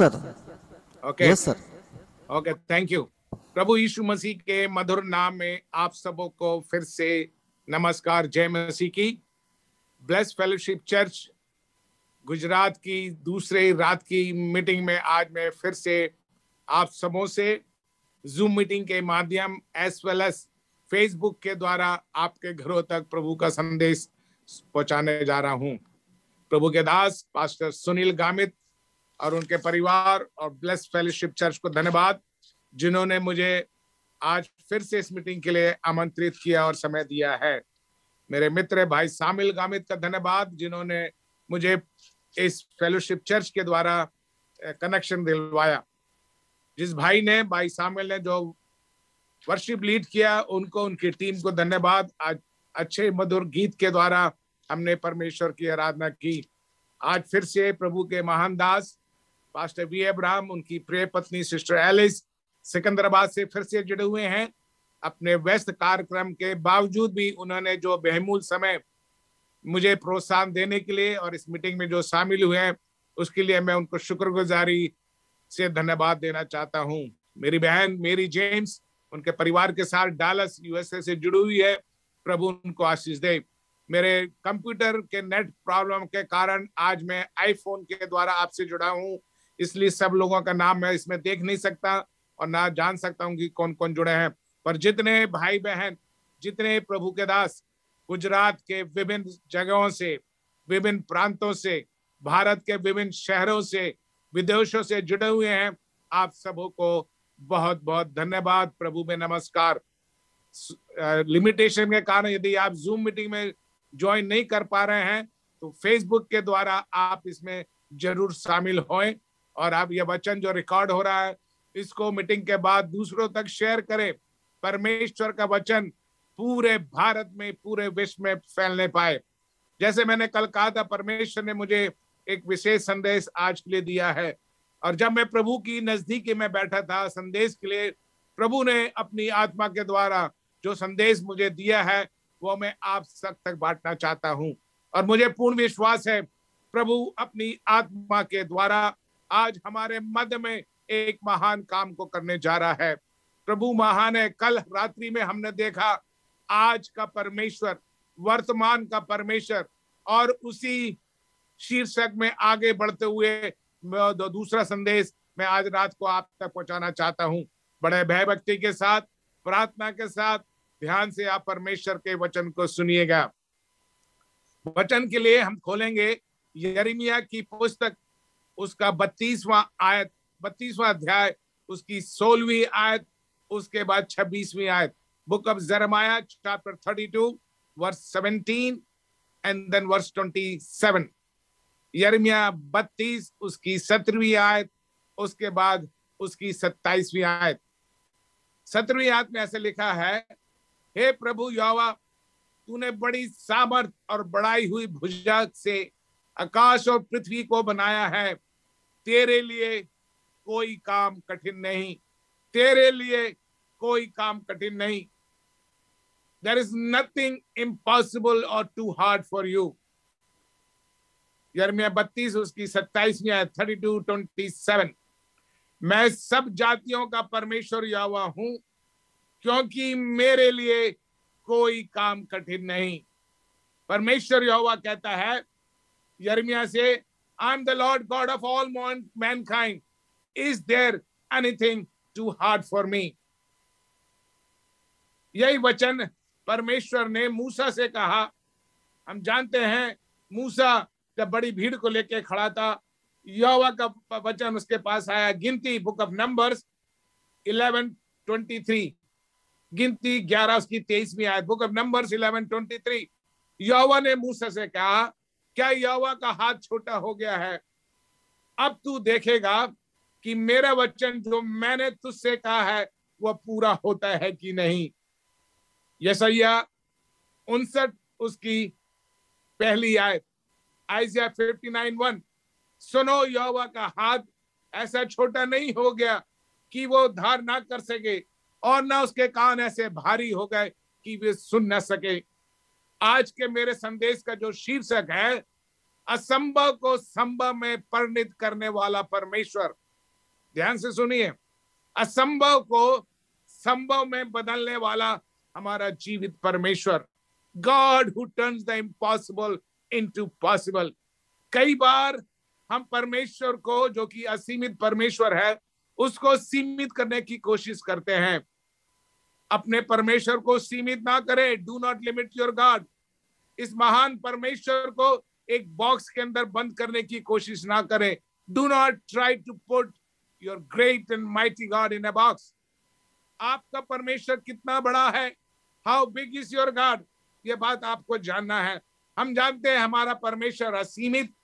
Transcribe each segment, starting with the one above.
Sir okay yes sir okay thank you प्रभु यीशु मसीह के मधुर नाम में आप सबों को फिर से नमस्कार। जय मसीह की। ब्लेस फेलोशिप चर्च गुजरात की दूसरे रात की मीटिंग में आज मैं फिर से आप सबों से जूम मीटिंग के माध्यम एज वेल एज फेसबुक के द्वारा आपके घरों तक प्रभु का संदेश पहुँचाने जा रहा हूँ। प्रभु के दास पास्टर सुनील गामित और उनके परिवार और ब्लेस फेलोशिप चर्च को धन्यवाद, जिन्होंने मुझे आज फिर से इस मीटिंग के लिए आमंत्रित किया और समय दिया है। मेरे मित्र भाई सामिल गामित का धन्यवाद, जिन्होंने मुझे इस फेलोशिप चर्च के द्वारा कनेक्शन दिलवाया। जिस भाई ने, भाई सामिल ने जो वर्शिप लीड किया, उनको, उनकी टीम को धन्यवाद। आज अच्छे मधुर गीत के द्वारा हमने परमेश्वर की आराधना की। आज फिर से प्रभु के महान दास पास्टर वी अब्राहम उनकी प्रिय पत्नी सिस्टर एलिस सिकंदराबाद से फिर से जुड़े हुए हैं। अपने व्यस्त कार्यक्रम के बावजूद भी उन्होंने जो बेहमूल समय मुझे प्रोत्साहन देने के लिए और इस मीटिंग में जो शामिल हुए हैं, उसके लिए मैं उनको शुक्रगुजारी से धन्यवाद देना चाहता हूँ। मेरी बहन, मेरी जेम्स, उनके परिवार के साथ डालस यूएसए से जुड़ी हुई है। प्रभु उनको आशीष दे। मेरे कंप्यूटर के नेट प्रॉब्लम के कारण आज मैं आईफोन के द्वारा आपसे जुड़ा हूँ। इसलिए सब लोगों का नाम मैं इसमें देख नहीं सकता और ना जान सकता हूँ कि कौन कौन जुड़े हैं। पर जितने भाई बहन जितने प्रभु के दास, गुजरात के विभिन्न जगहों से, विभिन्न प्रांतों से, भारत के विभिन्न शहरों से, विदेशों से जुड़े हुए हैं, आप सबों को बहुत बहुत धन्यवाद। प्रभु में नमस्कार। लिमिटेशन के कारण यदि आप जूम मीटिंग में ज्वाइन नहीं कर पा रहे हैं तो फेसबुक के द्वारा आप इसमें ज़रूर शामिल हों और आप ये वचन जो रिकॉर्ड हो रहा है, इसको मीटिंग के बाद दूसरों तक शेयर करें। परमेश्वर का वचन पूरे भारत में, पूरे विश्व में फैलने पाए। जैसे मैंने कल कहा था, परमेश्वर ने मुझे एक विशेष संदेश आज के लिए दिया है। और जब मैं प्रभु की नजदीकी में बैठा था, संदेश के लिए प्रभु ने अपनी आत्मा के द्वारा जो संदेश मुझे दिया है, वो मैं आप सब तक बांटना चाहता हूँ। और मुझे पूर्ण विश्वास है, प्रभु अपनी आत्मा के द्वारा आज हमारे मध्य में एक महान काम को करने जा रहा है। प्रभु महान है, कल रात्रि में हमने देखा, आज का परमेश्वर, वर्तमान का परमेश्वर, और उसी शीर्षक में आगे बढ़ते हुए दूसरा संदेश मैं आज रात को आप तक पहुंचाना चाहता हूँ। बड़े भय भक्ति के साथ, प्रार्थना के साथ, ध्यान से आप परमेश्वर के वचन को सुनिएगा। वचन के लिए हम खोलेंगे यरिमिया की पुस्तक उसका बत्तीसवां आयत, बत्तीसवां अध्याय, उसकी सोलहवीं आयत, उसके बाद छब्बीसवीं आयत। Book of Jeremiah chapter thirty two verse seventeen and then verse twenty seven Jeremiah बत्तीस, उसकी सत्रहवीं आयत, उसके बाद उसकी सत्ताईसवीं आयत। सत्रहवीं आयत में ऐसे लिखा है, हे प्रभु यहोवा, तूने बड़ी सामर्थ और बढ़ाई हुई भुजा से आकाश और पृथ्वी को बनाया है। तेरे लिए कोई काम कठिन नहीं। तेरे लिए कोई काम कठिन नहीं। देर इज़ नथिंग इम्पॉसिबल और टू हार्ड फॉर यू यरमिया बत्तीस, उसकी सत्ताईसवीं है थर्टी टू ट्वेंटी सेवन मैं सब जातियों का परमेश्वर यावा हूँ, क्योंकि मेरे लिए कोई काम कठिन नहीं। परमेश्वर यहोवा कहता है, यर्मिया से am the Lord God of all mankind is there anything too hard for me यही वचन परमेश्वर ने मूसा से कहा। हम जानते हैं मूसा जब बड़ी भीड़ को लेके खड़ा था, यहोवा का वचन उसके पास आया। गिनती बुक ऑफ़ नंबर्स 1123 गिनती 11 उसकी तेईसवीं आयत। बुक ऑफ़ नंबर्स 1123 यहोवा ने मूसा से कहा क्या यहोवा का हाथ छोटा हो गया है? अब तू देखेगा कि मेरा वचन जो मैंने तुझसे कहा है, वह पूरा होता है कि नहीं। यसैया उनसठ, उसकी पहली आयत, आइजिया फिफ्टी नाइन, वन। सुनो, यहोवा का हाथ ऐसा छोटा नहीं हो गया कि वो धार ना कर सके और ना उसके कान ऐसे भारी हो गए कि वे सुन न सके। आज के मेरे संदेश का जो शीर्षक है असंभव को संभव में परिणित करने वाला परमेश्वर। ध्यान से सुनिए। असंभव को संभव में बदलने वाला हमारा जीवित परमेश्वर। God who turns the impossible into possible कई बार हम परमेश्वर को, जो कि असीमित परमेश्वर है, उसको सीमित करने की कोशिश करते हैं। अपने परमेश्वर को सीमित ना करें। Do not limit your God इस महान परमेश्वर को एक बॉक्स के अंदर बंद करने की कोशिश ना करें। Do not try to put your great and mighty God in a box आपका परमेश्वर कितना बड़ा है? How big is your God ये बात आपको जानना है। हम जानते हैं हमारा परमेश्वर असीमित।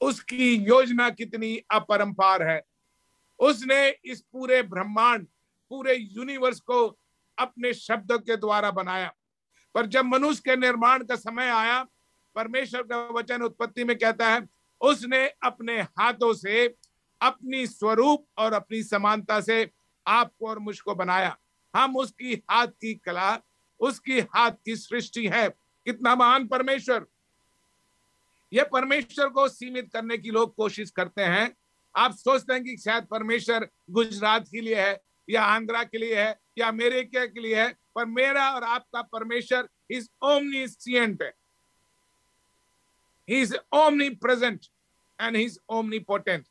उसकी योजना कितनी अपरंपार है। उसने इस पूरे ब्रह्मांड, पूरे यूनिवर्स को अपने शब्दों के द्वारा बनाया। पर जब मनुष्य के निर्माण का समय आया परमेश्वर का वचन उत्पत्ति में कहता है, उसने अपने हाथों से अपनी स्वरूप और अपनी समानता से आपको और मुझको बनाया। हम उसकी हाथ की कला, उसकी हाथ की सृष्टि है। कितना महान परमेश्वर! यह परमेश्वर को सीमित करने की लोग कोशिश करते हैं। आप सोचते हैं कि शायद परमेश्वर गुजरात के लिए है, या आंध्रा के लिए है, या अमेरिका के लिए है, पर मेरा और आपका परमेश्वर इज़ ओमनीसियंट है। He omnipresent and he is omnipotent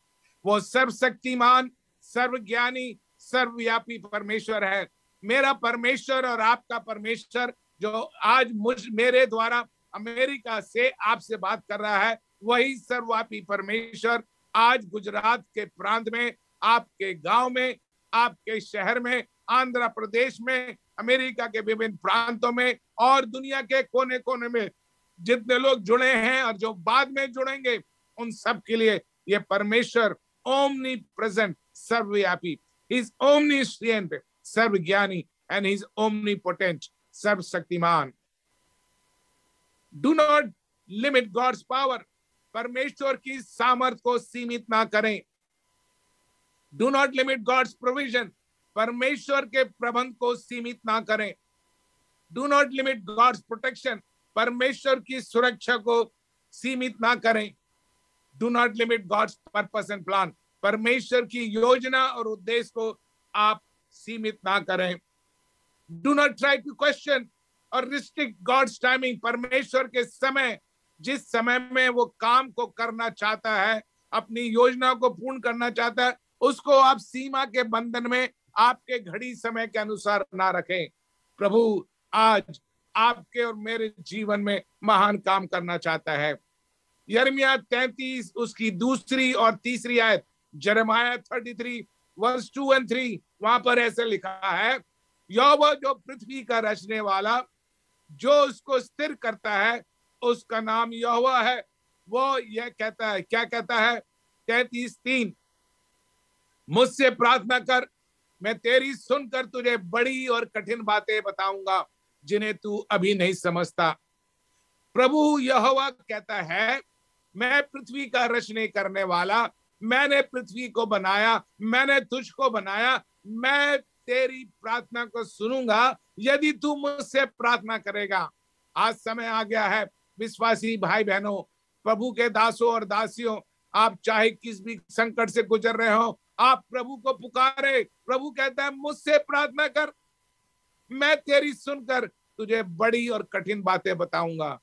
वो सर्वशक्तिमान, सर्वज्ञानी, सर्वव्यापी परमेश्वर है। मेरा परमेश्वर और आपका परमेश्वर जो आज मुझ, मेरे द्वारा अमेरिका से आपसे बात कर रहा है, वही सर्वव्यापी परमेश्वर आज गुजरात के प्रांत में, आपके गाँव में, आपके शहर में, आंध्र प्रदेश में, अमेरिका के विभिन्न प्रांतों में और दुनिया के कोने कोने में जितने लोग जुड़े हैं और जो बाद में जुड़ेंगे, उन सब के लिए ये परमेश्वर ओमनी प्रेजेंट सर्वव्यापी। इज़ ओमनीस्टियंट सर्वज्ञानी एंड इज़ ओमनी पोटेंट सर्वशक्तिमान। Do not limit God's power परमेश्वर की सामर्थ को सीमित ना करें। Do not limit God's provision परमेश्वर के प्रबंध को सीमित ना करें। Do not limit God's protection परमेश्वर की सुरक्षा को सीमित ना करें। Do not limit God's purpose and plan परमेश्वर की योजना और उद्देश्य को आप सीमित ना करें। Do not try to question और रिस्ट्रिक्ट गॉड्स टाइमिंग परमेश्वर के समय, जिस समय में वो काम को करना चाहता है, अपनी योजना को पूर्ण करना चाहता है, उसको आप सीमा के बंधन में आपके घड़ी समय के अनुसार ना रखें। प्रभु, आज आपके और मेरे जीवन में महान काम करना चाहता है। यरमिया तैतीस, उसकी दूसरी और तीसरी आयत, Jeremiah thirty three, verse two and three, वहाँ पर ऐसे लिखा है यौ जो पृथ्वी का रचने वाला, जो उसको स्थिर करता है, उसका नाम यहोवा है। वो यह कहता है, क्या कहता है? तैतीस तीन, मुझसे प्रार्थना कर, मैं तेरी सुनकर तुझे बड़ी और कठिन बातें बताऊँगा। जिन्हें तू अभी नहीं समझता। प्रभु यहोवा कहता है, मैं पृथ्वी का रचने करने वाला, मैंने पृथ्वी को बनाया, मैंने तुझको बनाया, मैं तेरी प्रार्थना को सुनूँगा, यदि तू मुझसे प्रार्थना करेगा। आज समय आ गया है, विश्वासी भाई बहनों प्रभु के दासों और दासियों, आप चाहे किस भी संकट से गुजर रहे हो, आप प्रभु को पुकारे, प्रभु कहता है, मुझसे प्रार्थना कर। मैं तेरी सुनकर तुझे बड़ी और कठिन बातें बताऊँगा,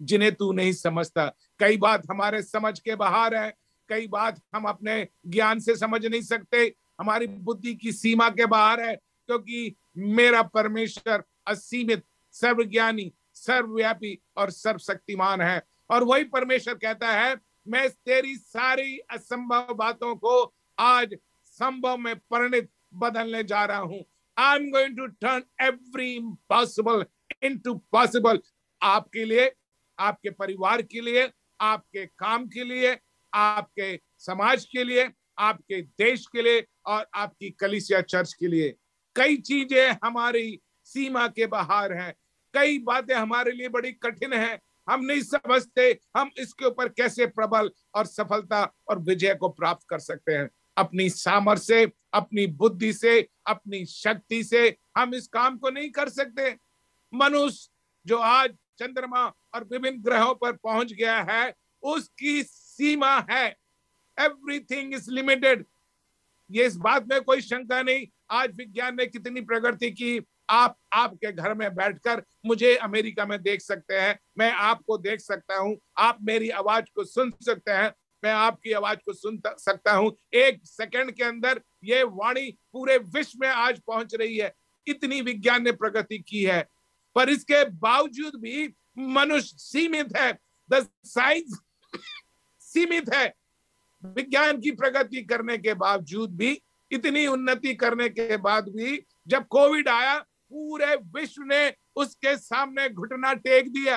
जिन्हें तू नहीं समझता। कई बात हमारे समझ के बाहर है, कई बात हम अपने ज्ञान से समझ नहीं सकते। हमारी बुद्धि की सीमा के बाहर है, क्योंकि मेरा परमेश्वर असीमित, सर्वज्ञानी, सर्वव्यापी और सर्वशक्तिमान है। और वही परमेश्वर कहता है, मैं तेरी सारी असंभव बातों को आज संभव में परिणित बदलने जा रहा हूँ। Am going to turn every impossible into possible आपके लिए, आपके परिवार के लिए, आपके काम के लिए, आपके समाज के लिए, आपके देश के लिए और आपकी कलिसिया चर्च के लिए। कई चीज़ें हमारी सीमा के बाहर हैं। कई बातें हमारे लिए बड़ी कठिन हैं। हम नहीं समझते हम इसके ऊपर कैसे प्रबल और सफलता और विजय को प्राप्त कर सकते हैं। अपनी सामर्थ्य से, अपनी बुद्धि से, अपनी शक्ति से हम इस काम को नहीं कर सकते। मनुष्य जो आज चंद्रमा और विभिन्न ग्रहों पर पहुँच गया है, उसकी सीमा है। एवरीथिंग इज़ लिमिटेड ये इस बात में कोई शंका नहीं, आज विज्ञान ने कितनी प्रगति की। आप आपके घर में बैठकर मुझे अमेरिका में देख सकते हैं, मैं आपको देख सकता हूँ, आप मेरी आवाज़ को सुन सकते हैं मैं आपकी आवाज़ को सुन सकता हूँ। एक सेकंड के अंदर ये वाणी पूरे विश्व में आज पहुँच रही है। इतनी विज्ञान ने प्रगति की है। पर इसके बावजूद भी मनुष्य सीमित है। द साइंस सीमित है। विज्ञान की प्रगति करने के बावजूद भी, इतनी उन्नति करने के बाद भी, जब कोविड आया, पूरे विश्व ने उसके सामने घुटना टेक दिया।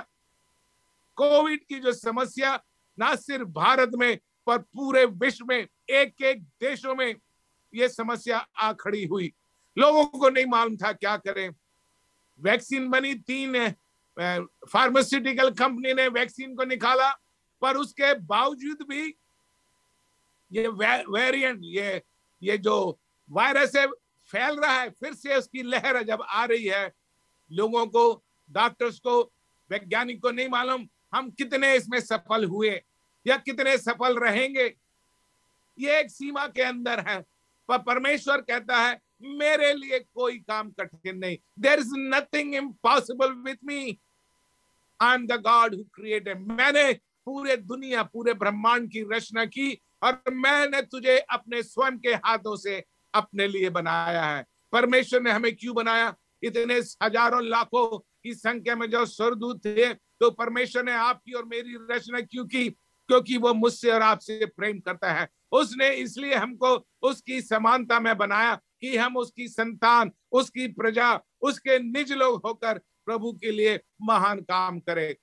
कोविड की जो समस्या ना सिर्फ़ भारत में, पर पूरे विश्व में एक एक देशों में ये समस्या आ खड़ी हुई। लोगों को नहीं मालूम था क्या करें। वैक्सीन बनी, तीन फार्मास्यूटिकल कंपनी ने वैक्सीन को निकाला, पर उसके बावजूद भी ये वेरिएंट ये ये जो वायरस है, फैल रहा है, फिर से उसकी लहर जब आ रही है, लोगों को डॉक्टर्स को, वैज्ञानिक को नहीं मालूम हम कितने इसमें सफल हुए या कितने सफल रहेंगे? ये एक सीमा के अंदर है। पर परमेश्वर कहता है, मेरे लिए कोई काम कठिन नहीं। There is nothing impossible with me I am the God who created मैंने पूरे दुनिया, पूरे ब्रह्मांड की रचना की और मैंने तुझे अपने स्वयं के हाथों से अपने लिए बनाया है। परमेश्वर ने हमें क्यों बनाया? इतने हज़ारों लाखों की संख्या में जो स्वरदूत थे तो परमेश्वर ने आपकी और मेरी रचना क्यों की? क्योंकि वो मुझसे और आपसे प्रेम करता है। उसने इसलिए हमको उसकी समानता में बनाया कि हम उसकी संतान, उसकी प्रजा, उसके निज लोग होकर प्रभु के लिए महान काम करें।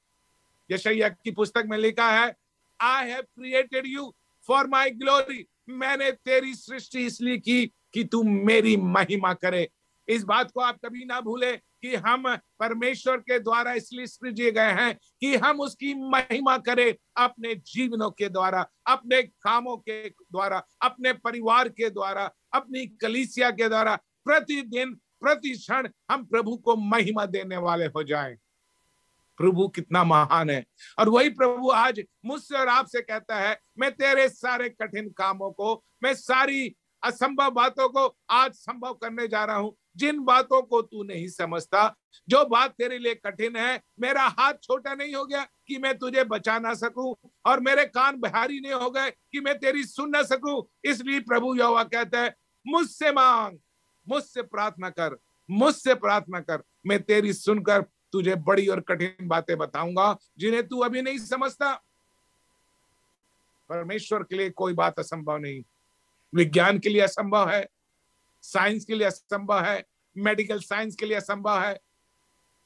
यशैया की पुस्तक में लिखा है I have created you for my glory मैंने तेरी सृष्टि इसलिए की कि तू मेरी महिमा करे। इस बात को आप कभी ना भूले। कि हम परमेश्वर के द्वारा इसलिए सृजे गए हैं कि हम उसकी महिमा करें अपने जीवनों के द्वारा, अपने कामों के द्वारा, अपने परिवार के द्वारा, अपनी कलीसिया के द्वारा। प्रतिदिन प्रति क्षण हम प्रभु को महिमा देने वाले हो जाएँ। प्रभु कितना महान है। और वही प्रभु आज मुझसे और आपसे कहता है, मैं तेरे सारे कठिन कामों को, मैं सारी असंभव बातों को आज संभव करने जा रहा हूँ। जिन बातों को तू नहीं समझता, जो बात तेरे लिए कठिन है, मेरा हाथ छोटा नहीं हो गया कि मैं तुझे बचा ना सकूँ, और मेरे कान भारी नहीं हो गए कि मैं तेरी सुन ना सकूँ। इसलिए प्रभु यहोवा कहता है, मुझसे मांग, मुझसे प्रार्थना कर, मुझसे प्रार्थना कर। मैं तेरी सुनकर तुझे बड़ी और कठिन बातें बताऊँगा, जिन्हें तू अभी नहीं समझता। परमेश्वर के लिए कोई बात असंभव नहीं। विज्ञान के लिए असंभव है साइंस के लिए असंभव है, मेडिकल साइंस के लिए असंभव है।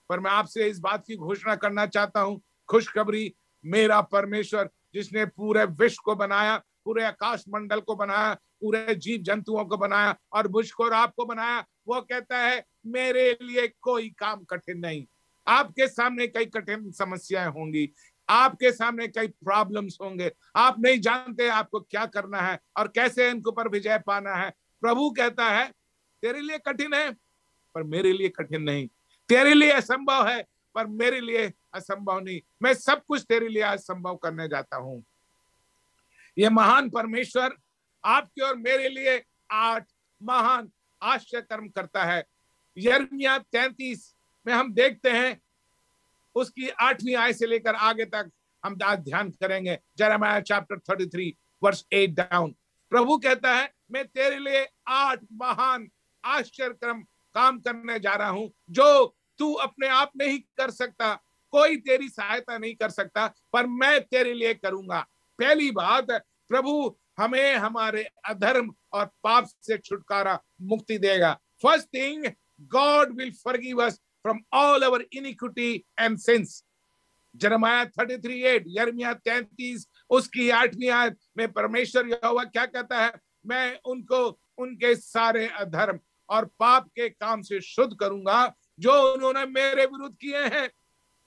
पर मैं आपसे इस बात की घोषणा करना चाहता हूँ, खुशखबरी, मेरा परमेश्वर जिसने पूरे विश्व को बनाया, पूरे आकाश मंडल को बनाया, पूरे जीव जंतुओं को बनाया और मुझको और आपको बनाया, वो कहता है, मेरे लिए कोई काम कठिन नहीं। आपके सामने कई कठिन समस्याएँ होंगी, आपके सामने कई प्रॉब्लम्स होंगे। आप नहीं जानते आपको क्या करना है और कैसे इनके ऊपर विजय पाना है। प्रभु कहता है, तेरे लिए कठिन है, पर मेरे लिए कठिन नहीं। तेरे लिए असंभव है, पर मेरे लिए असंभव नहीं। मैं सब कुछ तेरे लिए असंभव करने जाता हूँ। ये महान परमेश्वर आपके और मेरे लिए आठ महान आश्चर्य कर्म करता है। यर्मिया तैतीस में हम देखते हैं, उसकी आठवीं आय से लेकर आगे तक हम आज ध्यान करेंगे। जरा chapter thirty three verse eight down प्रभु कहता है, मैं तेरे लिए आठ महान आश्चर्य क्रम काम करने जा रहा हूँ, जो तू अपने आप नहीं कर सकता, कोई तेरी सहायता नहीं कर सकता, पर मैं तेरे लिए करूँगा। पहली बात, प्रभु हमें हमारे अधर्म और पाप से छुटकारा, मुक्ति देगा। First thing God will forgive us from all our iniquity and sins Jeremiah thirty three eight यर्मिया तैतीस उसकी आठवीं आयत में परमेश्वर यहोवा क्या कहता है? मैं उनको, उनके सारे अधर्म और पाप के काम से शुद्ध करूँगा, जो उन्होंने मेरे विरुद्ध किए हैं,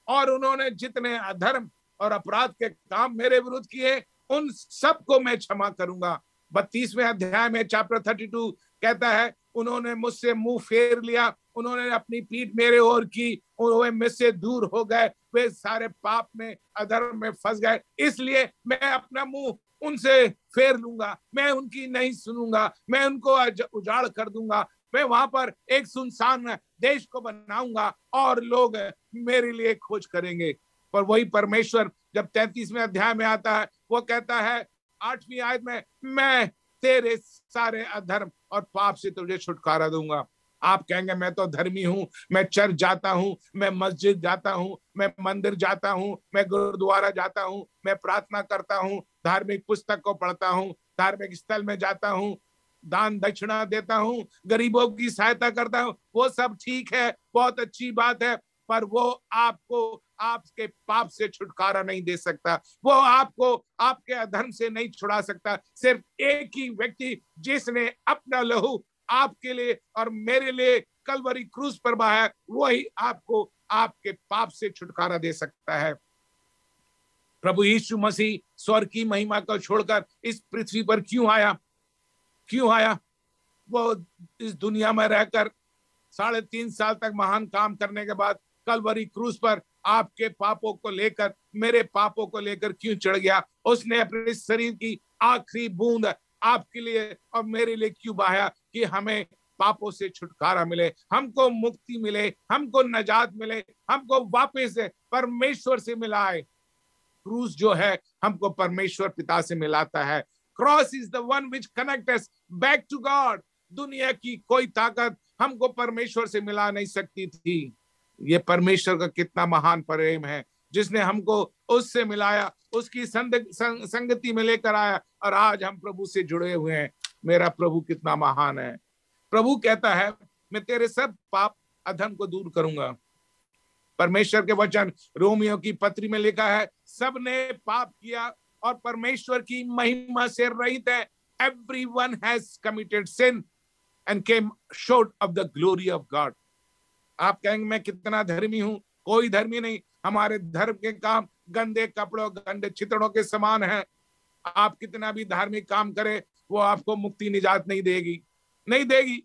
और उन्होंने जितने अधर्म और अपराध के काम मेरे विरुद्ध किए, उन सबको मैं क्षमा करूँगा। बत्तीसवें अध्याय में चैप्टर थर्टी टू कहता है, उन्होंने मुझसे मुँह फेर लिया, उन्होंने अपनी पीठ मेरे ओर की वे मुझसे दूर हो गए, वे सारे पाप में, अधर्म में फंस गए। इसलिए मैं अपना मुँह उनसे फेर लूँगा, मैं उनकी नहीं सुनूँगा, मैं उनको उजाड़ कर दूँगा। मैं वहाँ पर एक सुनसान देश को बनाऊँगा, और लोग मेरे लिए खोज करेंगे। पर वही परमेश्वर जब तैतीसवें अध्याय में आता है, वो कहता है, आठवीं आयत में, मैं तेरे सारे अधर्म और पाप से तुझे छुटकारा दूँगा। आप कहेंगे, मैं तो धर्मी हूँ, मैं चर्च जाता हूँ, मैं मस्जिद जाता हूँ, मैं मंदिर जाता हूँ, मैं गुरुद्वारा जाता हूँ, मैं प्रार्थना करता हूँ, धार्मिक पुस्तक को पढ़ता हूँ, धार्मिक स्थल में जाता हूँ, दान दक्षिणा देता हूँ, गरीबों की सहायता करता हूँ, वो सब ठीक है, बहुत अच्छी बात है, पर वो आपको आपके पाप से छुटकारा नहीं दे सकता। वो आपको आपके अधर्म से नहीं छुड़ा सकता। सिर्फ़ एक ही व्यक्ति जिसने अपना लहू आपके लिए और मेरे लिए कलवरी क्रूज पर बहाया, वही आपको आपके पाप से छुटकारा दे सकता है। प्रभु यीशु मसीह स्वर की महिमा को छोड़कर इस पृथ्वी पर क्यों आया? क्यों आया? वो इस दुनिया में रहकर साढ़े तीन साल तक महान काम करने के बाद कलवरी क्रूज पर आपके पापों को लेकर, मेरे पापों को लेकर क्यों चढ़ गया? उसने अपने शरीर की आखिरी बूंद आपके लिए और मेरे लिए क्यों बहाया कि हमें पापों से छुटकारा मिले, हमको मुक्ति मिले, हमको नजात मिले, हमको वापस परमेश्वर से मिलाए। क्रूस जो है, हमको परमेश्वर पिता से मिलाता है। Cross is the one which connect back to God दुनिया की कोई ताकत हमको परमेश्वर से मिला नहीं सकती थी। ये परमेश्वर का कितना महान प्रेम है, जिसने हमको उससे मिलाया, उसकी संगति में लेकर आया, और आज हम प्रभु से जुड़े हुए हैं। मेरा प्रभु कितना महान है। प्रभु कहता है, मैं तेरे सब पाप, अधर्म को दूर करूँगा। परमेश्वर के वचन रोमियो की पत्री में लिखा है सबने पाप किया और परमेश्वर की महिमा से रहित है। Every one has committed sin and came short of the glory of God आप कहेंगे, मैं कितना धर्मी हूँ? कोई धर्मी नहीं। हमारे धर्म के काम गंदे कपड़ों, गंदे चित्रों के समान है। आप कितना भी धार्मिक काम करें, वो आपको मुक्ति, निजात नहीं देगी। नहीं देगी।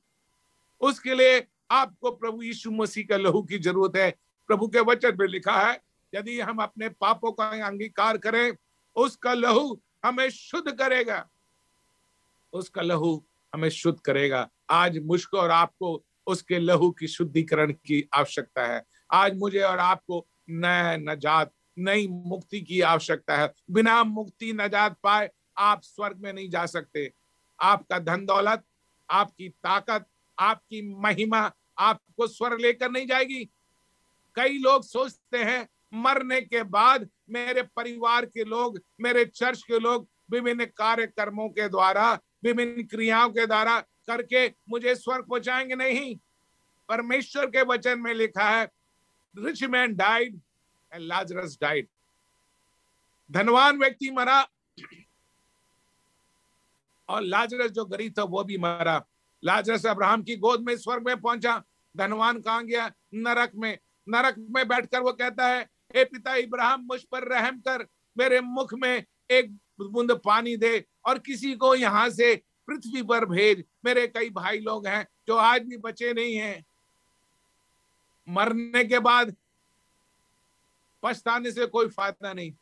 उसके लिए आपको प्रभु यीशु मसीह का लहू की ज़रूरत है। प्रभु के वचन में लिखा है, यदि हम अपने पापों का अंगीकार करें, उसका लहू हमें शुद्ध करेगा। उसका लहू हमें शुद्ध करेगा। आज मुझको और आपको उसके लहू की शुद्धिकरण की आवश्यकता है। आज मुझे और आपको नया नजात, नई मुक्ति की आवश्यकता है। बिना मुक्ति नजात पाए आप स्वर्ग में नहीं जा सकते। आपका धन दौलत, आपकी ताकत, आपकी महिमा आपको स्वर्ग लेकर नहीं जाएगी। कई लोग सोचते हैं, मरने के बाद मेरे परिवार के लोग, मेरे चर्च के लोग विभिन्न कार्यक्रमों के द्वारा, विभिन्न क्रियाओं के द्वारा करके मुझे स्वर्ग पहुंचाएँगे नहीं। परमेश्वर के वचन में लिखा है rich man died and Lazarus died धनवान व्यक्ति मरा और लाजरस जो गरीब था, वो भी मरा। लाजरस अब्राहम की गोद में स्वर्ग में पहुँचा। धनवान कहा गया? नरक में। नरक में बैठकर वो कहता है, हे पिता इब्राहिम, मुझ पर रहम कर। मेरे मुख में एक बूंद पानी दे और किसी को यहाँ से पृथ्वी पर भेज मेरे कई भाई लोग हैं जो आज भी बचे नहीं हैं। मरने के बाद पछताने से कोई फ़ायदा नहीं।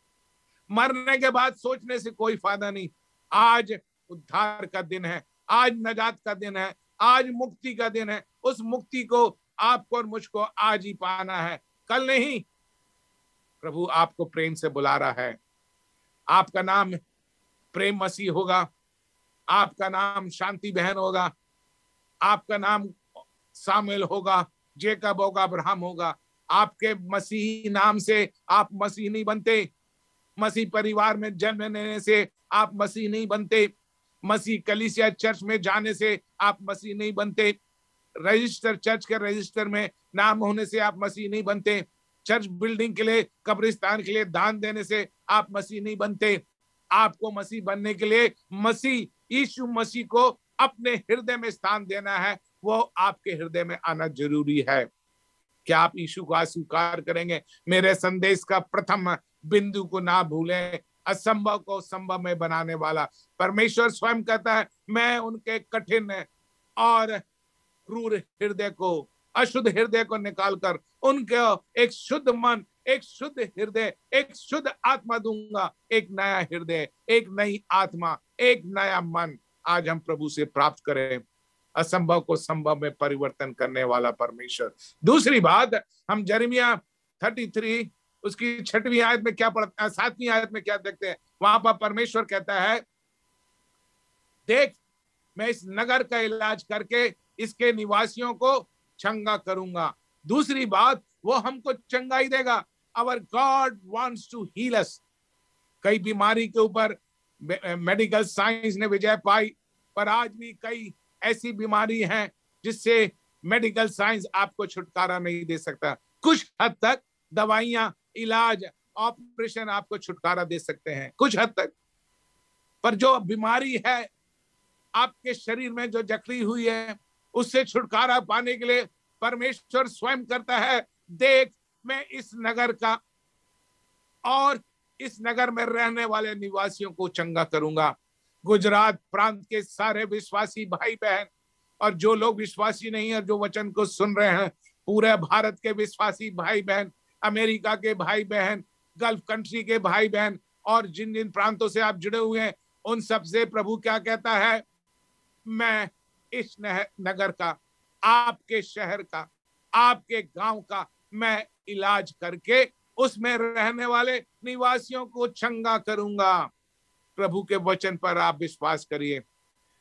मरने के बाद सोचने से कोई फ़ायदा नहीं। आज उद्धार का दिन है, आज नजात का दिन है, आज मुक्ति का दिन है। उस मुक्ति को आपको और मुझको आज ही पाना है। कल नहीं, प्रभु आपको प्रेम से बुला रहा है। आपका नाम प्रेम मसीह होगा। आपका नाम शांति बहन होगा, आपका नाम सामिल होगा, जेकब होगा, अब्राहम होगा। आपके मसीही नाम से आप मसीह नहीं बनते। मसीह परिवार में जन्म लेने से आप मसीह नहीं बनते। मसीह कलिसिया चर्च में जाने से आप मसीह नहीं बनते। रजिस्टर चर्च के रजिस्टर में नाम होने से आप मसीह नहीं बनते। चर्च बिल्डिंग के लिए, कब्रिस्तान के लिए दान देने से आप मसीह नहीं बनते। आपको मसीह बनने के लिए मसीह यीशु मसीह को अपने हृदय में स्थान देना है, वो आपके हृदय में आना ज़रूरी है। क्या आप यीशु को अस्वीकार करेंगे? मेरे संदेश का प्रथम बिंदु को ना भूलें। असंभव को संभव में बनाने वाला। परमेश्वर स्वयं कहता है, मैं उनके कठिन और क्रूर हृदय को अशुद्ध हृदय को निकालकर उनके एक शुद्ध मन, एक शुद्ध हृदय, एक शुद्ध आत्मा दूँगा। एक नया हृदय, एक नई आत्मा, एक नया मन आज हम प्रभु से प्राप्त करें। असंभव को संभव में परिवर्तन करने वाला परमेश्वर। दूसरी बात, हम जरमिया थर्टी थ्री, उसकी छठवीं आयत में क्या पढ़ते हैं सातवीं आयत में क्या देखते हैं? वहाँ पर परमेश्वर कहता है, देख, मैं इस नगर का इलाज करके इसके निवासियों को चंगा करूँगा। दूसरी बात, वो हमको चंगाई देगा। Our God wants to heal us कई बीमारी के ऊपर मेडिकल साइंस ने विजय पाई, पर आज भी कई ऐसी बीमारी है जिससे मेडिकल साइंस आपको छुटकारा नहीं दे सकता। कुछ हद तक दवाइयाँ, इलाज ऑपरेशन आपको छुटकारा दे सकते हैं। कुछ हद तक। पर जो बीमारी है, आपके शरीर में जो जकड़ी हुई है उससे छुटकारा पाने के लिए परमेश्वर स्वयं करता है। देख, मैं इस नगर का और इस नगर में रहने वाले निवासियों को चंगा करूँगा। गुजरात प्रांत के सारे विश्वासी भाई बहन और जो लोग विश्वासी नहीं है, जो वचन को सुन रहे हैं, पूरे भारत के विश्वासी भाई बहन अमेरिका के भाई बहन गल्फ कंट्री के भाई बहन और जिन जिन प्रांतों से आप जुड़े हुए हैं, उन सबसे प्रभु क्या कहता है? मैं इस नगर का आपके शहर का आपके गाँव का मैं इलाज करके उसमें रहने वाले निवासियों को चंगा करूँगा। प्रभु के वचन पर आप विश्वास करिए।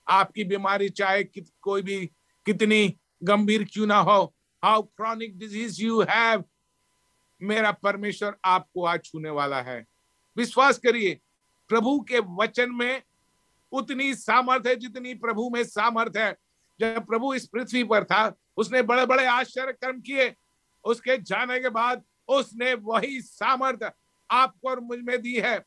आपकी बीमारी चाहे कि, कोई भी कितनी गंभीर क्यों ना हो how chronic disease you have मेरा परमेश्वर आपको आज छूने वाला है। विश्वास करिए प्रभु के वचन में उतनी सामर्थ्य है जितनी प्रभु में सामर्थ्य है। जब प्रभु इस पृथ्वी पर था, उसने बड़े बड़े आश्चर्य कर्म किए। उसके जाने के बाद उसने वही सामर्थ्य आपको और मुझमें दी है।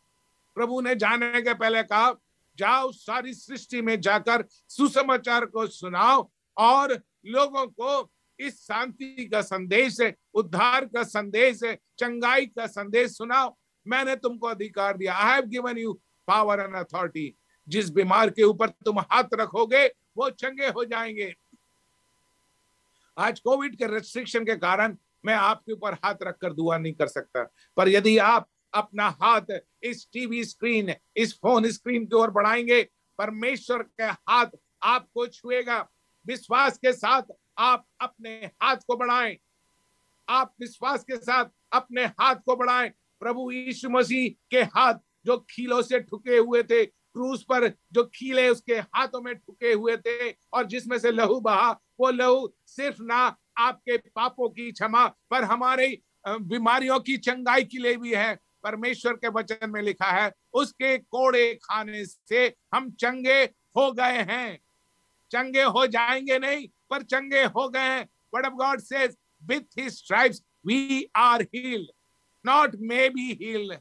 प्रभु ने जाने के पहले कहा, जाओ सारी सृष्टि में जाकर सुसमाचार को सुनाओ और लोगों को इस शांति का संदेश है उद्धार का संदेश है चंगाई का संदेश सुनाओ। मैंने तुमको अधिकार दिया। I have given you power and authority जिस बीमार के ऊपर तुम हाथ रखोगे, वो चंगे हो जाएँगे। आज कोविड के रेस्ट्रिक्शन के कारण मैं आपके ऊपर हाथ रखकर दुआ नहीं कर सकता। पर यदि आप अपना हाथ इस टीवी स्क्रीन, इस फ़ोन स्क्रीन की ओर बढ़ाएँगे, परमेश्वर के हाथ आपको छुएगा। विश्वास के साथ आप अपने हाथ को बढ़ाएँ। आप विश्वास के साथ अपने हाथ को बढ़ाएँ। प्रभु यीशु मसीह के हाथ जो खीलों से ठुके हुए थे क्रूस पर जो खीले उसके हाथों में ठुके हुए थे और जिसमें से लहू बहा, वो लहू सिर्फ़ ना आपके पापों की क्षमा, पर हमारे बीमारियों की चंगाई के लिए भी है। परमेश्वर के वचन में लिखा है, उसके कोड़े खाने से हम चंगे हो गए हैं। चंगे हो जाएँगे नहीं, पर चंगे हो गए हैं। Word of God says with his stripes we are healed not may be healed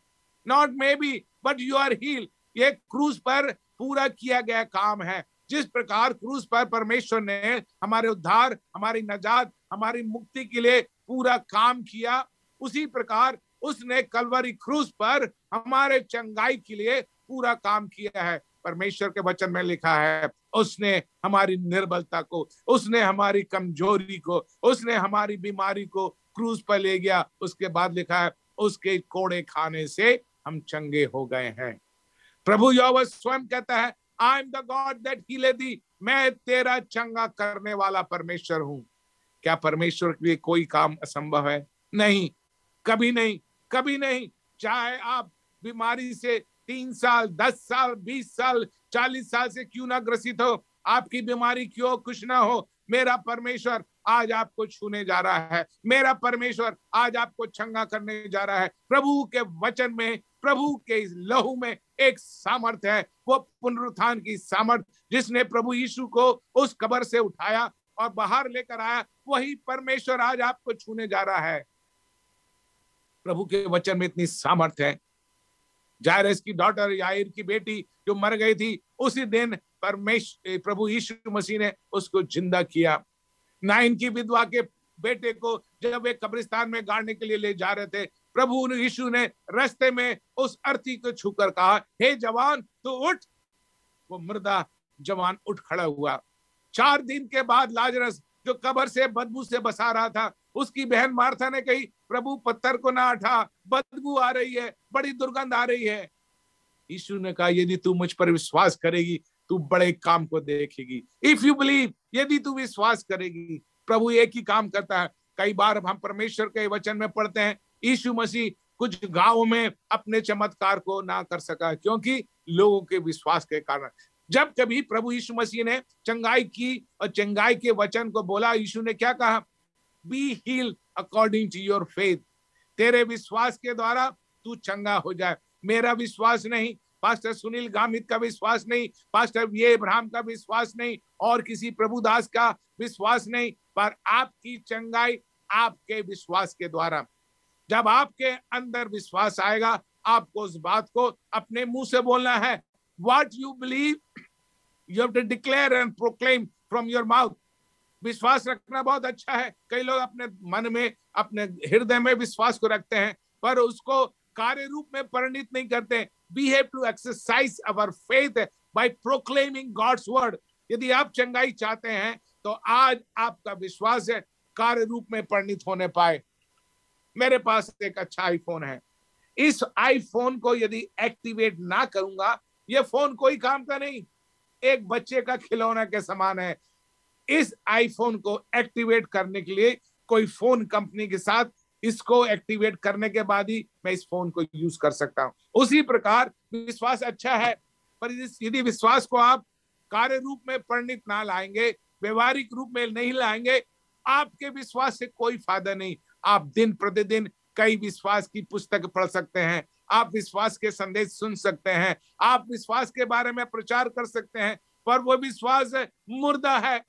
not may be but you are healed ये क्रूज पर पूरा किया गया काम है। जिस प्रकार क्रूज पर परमेश्वर ने हमारे उद्धार, हमारी नजात, हमारी मुक्ति के लिए पूरा काम किया, उसी प्रकार उसने कलवरी क्रूज पर हमारे चंगाई के लिए पूरा काम किया है। परमेश्वर के वचन में लिखा है, उसने हमारी निर्बलता को, उसने हमारी कमज़ोरी को, उसने हमारी बीमारी को क्रूज पर ले गया। उसके बाद लिखा है, उसके कोड़े खाने से हम चंगे हो गए हैं। प्रभु यहोवा स्वयं कहता है I am the God that the मैं तेरा चंगा करने वाला परमेश्वर हूँ. क्या परमेश्वर के लिए कोई काम असंभव है? नहीं, कभी नहीं कभी नहीं। चाहे आप बीमारी से तीन साल, दस साल, बीस साल, चालीस साल से क्यों ना ग्रसित हो, आपकी बीमारी क्यों कुछ ना हो, मेरा परमेश्वर आज आपको छूने जा रहा है। मेरा परमेश्वर आज आपको छंगा करने जा रहा है। प्रभु के वचन में, प्रभु के इस लहू में एक सामर्थ्य है। वो पुनरुत्थान की सामर्थ, जिसने प्रभु यीशु को उस कबर से उठाया और बाहर लेकर आया, वही परमेश्वर आज आपको छूने जा रहा है। प्रभु के वचन में इतनी सामर्थ्य है। जायरस की डॉटर याइर की बेटी जो मर गई थी, उसी दिन परमेश्वर प्रभु यीशु मसीह ने उसको ज़िंदा किया। नाइन की विधवा के बेटे को जब वे कब्रिस्तान में गाड़ने के लिए ले जा रहे थे, प्रभु यीशु ने रास्ते में उस अर्थी को छूकर कहा, हे जवान, तू उठ। वो मृदा जवान उठ खड़ा हुआ। चार दिन के बाद लाजरस, जो कबर से बदबू से बसा रहा था, उसकी बहन मार्था ने कही, प्रभु, पत्थर को ना उठा बदबू आ रही है, बड़ी दुर्गंध आ रही है। यीशु ने कहा, यदि तू मुझ पर विश्वास करेगी तू बड़े काम को देखेगी। इफ़ यू बिलीव यदि तू विश्वास करेगी, प्रभु एक ही काम करता है। कई बार हम परमेश्वर के वचन में पढ़ते हैं, यीशु मसीह कुछ गाँव में अपने चमत्कार को ना कर सका, क्योंकि लोगों के विश्वास के कारण। जब कभी प्रभु यीशु मसीह ने चंगाई की और चंगाई के वचन को बोला, यीशु ने क्या कहा? Be heal according to your faith तेरे विश्वास के द्वारा तू चंगा हो जाए। मेरा विश्वास नहीं पास्टर सुनील गामित का विश्वास नहीं, पास्टर ये इब्राहिम का विश्वास नहीं, और किसी प्रभुदास का विश्वास नहीं, पर आपकी चंगाई आपके विश्वास के द्वारा। जब आपके अंदर विश्वास आएगा, आपको उस बात को अपने मुँह से बोलना है। What you believe you have to declare and proclaim from your mouth विश्वास रखना बहुत अच्छा है। कई लोग अपने मन में, अपने हृदय में विश्वास को रखते हैं, पर उसको कार्य रूप में परिणित नहीं करते। We have to exercise our faith by proclaiming God's word यदि आप चंगाई चाहते हैं तो आज आपका विश्वास कार्य रूप में परिणित होने पाए। मेरे पास एक अच्छा आईफोन है। इस आईफोन को यदि एक्टिवेट ना करूँगा, ये फ़ोन कोई काम का नहीं। एक बच्चे का खिलौना के समान है। इस आईफोन को एक्टिवेट करने के लिए कोई फ़ोन कंपनी के साथ इसको एक्टिवेट करने के बाद ही मैं इस फ़ोन को यूज़ कर सकता हूँ। उसी प्रकार विश्वास अच्छा है, पर यदि विश्वास को आप कार्य रूप में परिणित ना लाएँगे, व्यवहारिक रूप में नहीं लाएँगे, आपके विश्वास से कोई फ़ायदा नहीं। आप दिन प्रतिदिन कई विश्वास की पुस्तक पढ़ सकते हैं, आप विश्वास के संदेश सुन सकते हैं, आप विश्वास के बारे में प्रचार कर सकते हैं, पर वो विश्वास मुर्दा है।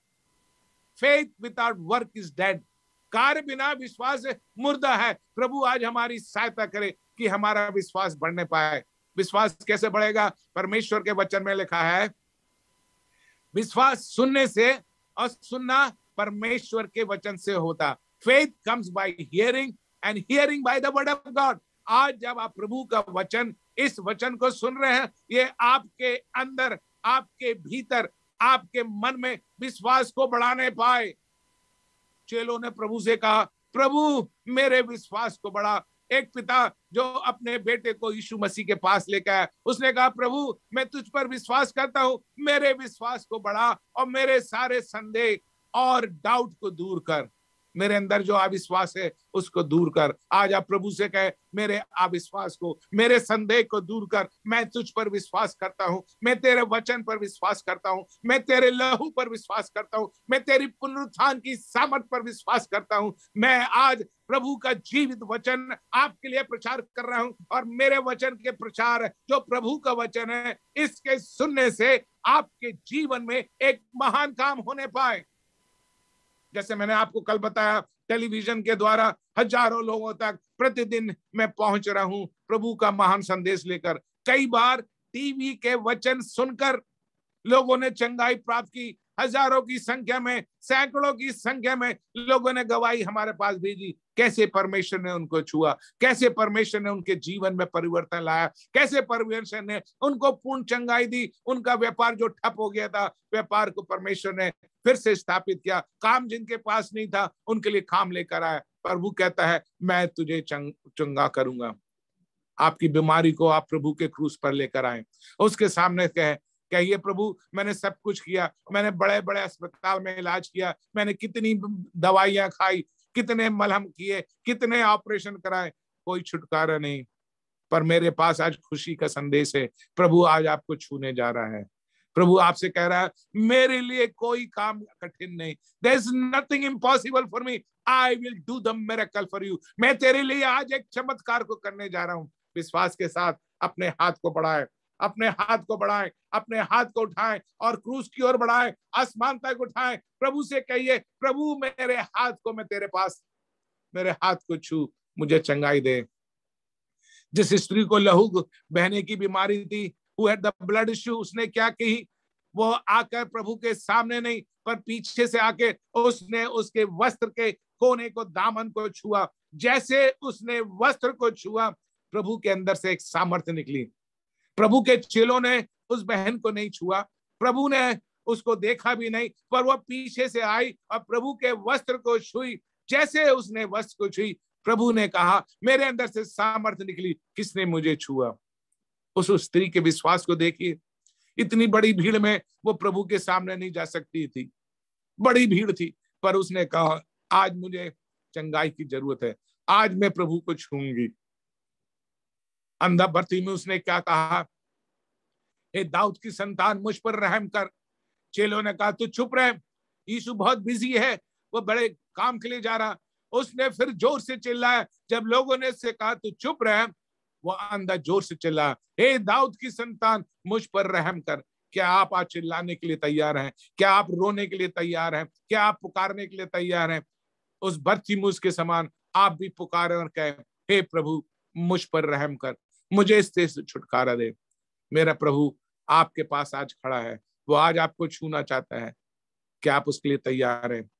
Faith without work is dead कार्य बिना विश्वास मुर्दा है। प्रभु आज हमारी सहायता करे कि हमारा विश्वास बढ़ने पाए। विश्वास कैसे बढ़ेगा? परमेश्वर के वचन में लिखा है, विश्वास सुनने से और सुनना परमेश्वर के वचन से होता। Faith comes by hearing and hearing by the word of God आज जब आप प्रभु का वचन, इस वचन को सुन रहे हैं, ये आपके अंदर, आपके भीतर, आपके मन में विश्वास को बढ़ाने पाए। चेलों ने प्रभु से कहा, प्रभु, मेरे विश्वास को बढ़ा। एक पिता जो अपने बेटे को यीशु मसीह के पास लेकर आया, उसने कहा, प्रभु, मैं तुझ पर विश्वास करता हूँ। मेरे विश्वास को बढ़ा और मेरे सारे संदेह और डाउट को दूर कर। मेरे अंदर जो अविश्वास है, उसको दूर कर। आज आप प्रभु से कहे, मेरे अविश्वास को, मेरे संदेह को दूर कर। मैं तुझ पर विश्वास करता हूँ, मैं तेरे वचन पर विश्वास करता हूँ, मैं तेरे लहू पर विश्वास करता हूँ, मैं तेरी पुनरुत्थान की सामर्थ पर विश्वास करता हूँ। मैं आज प्रभु का जीवित वचन आपके लिए प्रचार कर रहा हूँ और मेरे वचन के प्रचार, जो प्रभु का वचन है, इसके सुनने से आपके जीवन में एक महान काम होने पाए। जैसे मैंने आपको कल बताया, टेलीविज़न के द्वारा हज़ारों लोगों तक प्रतिदिन मैं पहुँच रहा हूँ प्रभु का महान संदेश लेकर। कई बार टीवी के वचन सुनकर लोगों ने चंगाई प्राप्त की, हज़ारों की संख्या में, सैकड़ों की संख्या में लोगों ने गवाही हमारे पास भेजी। कैसे परमेश्वर ने उनको छुआ? कैसे परमेश्वर ने उनके जीवन में परिवर्तन लाया? कैसे परमेश्वर ने उनको पूर्ण चंगाई दी? उनका व्यापार जो ठप हो गया था, व्यापार को परमेश्वर ने फिर से स्थापित किया। काम जिनके पास नहीं था उनके लिए काम लेकर आया। प्रभु कहता है मैं तुझे चंग, चंगा करूँगा। आपकी बीमारी को आप प्रभु के क्रूस पर लेकर आए। उसके सामने कहे कहिए प्रभु मैंने सब कुछ किया। मैंने बड़े बड़े अस्पताल में इलाज किया। मैंने कितनी दवाइयाँ खाई कितने मलहम किए कितने ऑपरेशन कराए। कोई छुटकारा नहीं। पर मेरे पास आज खुशी का संदेश है। प्रभु आज आपको छूने जा रहा है। प्रभु आपसे कह रहा है, मेरे लिए कोई काम कठिन नहीं। There is nothing impossible for me I will do the miracle for you मैं तेरे लिए आज एक चमत्कार को करने जा रहा हूँ। विश्वास के साथ अपने हाथ को बढ़ाए, अपने हाथ को बढ़ाए, अपने हाथ को उठाएँ और क्रूस की ओर बढ़ाएँ, आसमान तक उठाएँ। प्रभु से कहिए, प्रभु, मेरे हाथ को मैं तेरे पास, मेरे हाथ को छू, मुझे चंगाई दे। जिस स्त्री को लहू बहने की बीमारी थी ब्लड इश्यू उसने क्या कही? वो आकर प्रभु के सामने नहीं, पर पीछे से आके उसने उसके वस्त्र के कोने को, दामन को छुआ। जैसे उसने वस्त्र को छुआ, प्रभु के अंदर से एक सामर्थ्य निकली। प्रभु के चेलों ने उस बहन को नहीं छुआ। प्रभु ने उसको देखा भी नहीं, पर वह पीछे से आई और प्रभु के वस्त्र को छुई। जैसे उसने वस्त्र को छुई, प्रभु ने कहा, मेरे अंदर से सामर्थ्य निकली, किसने मुझे छुआ? उस स्त्री के विश्वास को देखिए। इतनी बड़ी भीड़ में वो प्रभु के सामने नहीं जा सकती थी। बड़ी भीड़ थी, पर उसने कहा, आज मुझे चंगाई की ज़रूरत है। आज मैं प्रभु को छूँगी। अंधा भर्ती में उसने क्या कहा, हे दाऊद की संतान, मुझ पर रहम कर। चेलों ने कहा, तू चुप रहे। यीशु बहुत बिज़ी है, वो बड़े काम के लिए जा रहा। उसने फिर ज़ोर से चिल्लाया। जब लोगों ने से कहा, तू चुप रहे वो अंधा ज़ोर से चिल्ला, हे दाऊद की संतान, मुझ पर रहम कर। क्या आप आज चिल्लाने के लिए तैयार हैं? क्या आप रोने के लिए तैयार हैं? क्या आप पुकारने के लिए तैयार हैं? उस भर्ती मुझ के समान आप भी पुकारे और कहे, हे प्रभु, मुझ पर रहम कर। मुझे इस देश से छुटकारा दे। मेरा प्रभु आपके पास आज खड़ा है। वो आज आपको छूना चाहता है। क्या आप उसके लिए तैयार हैं?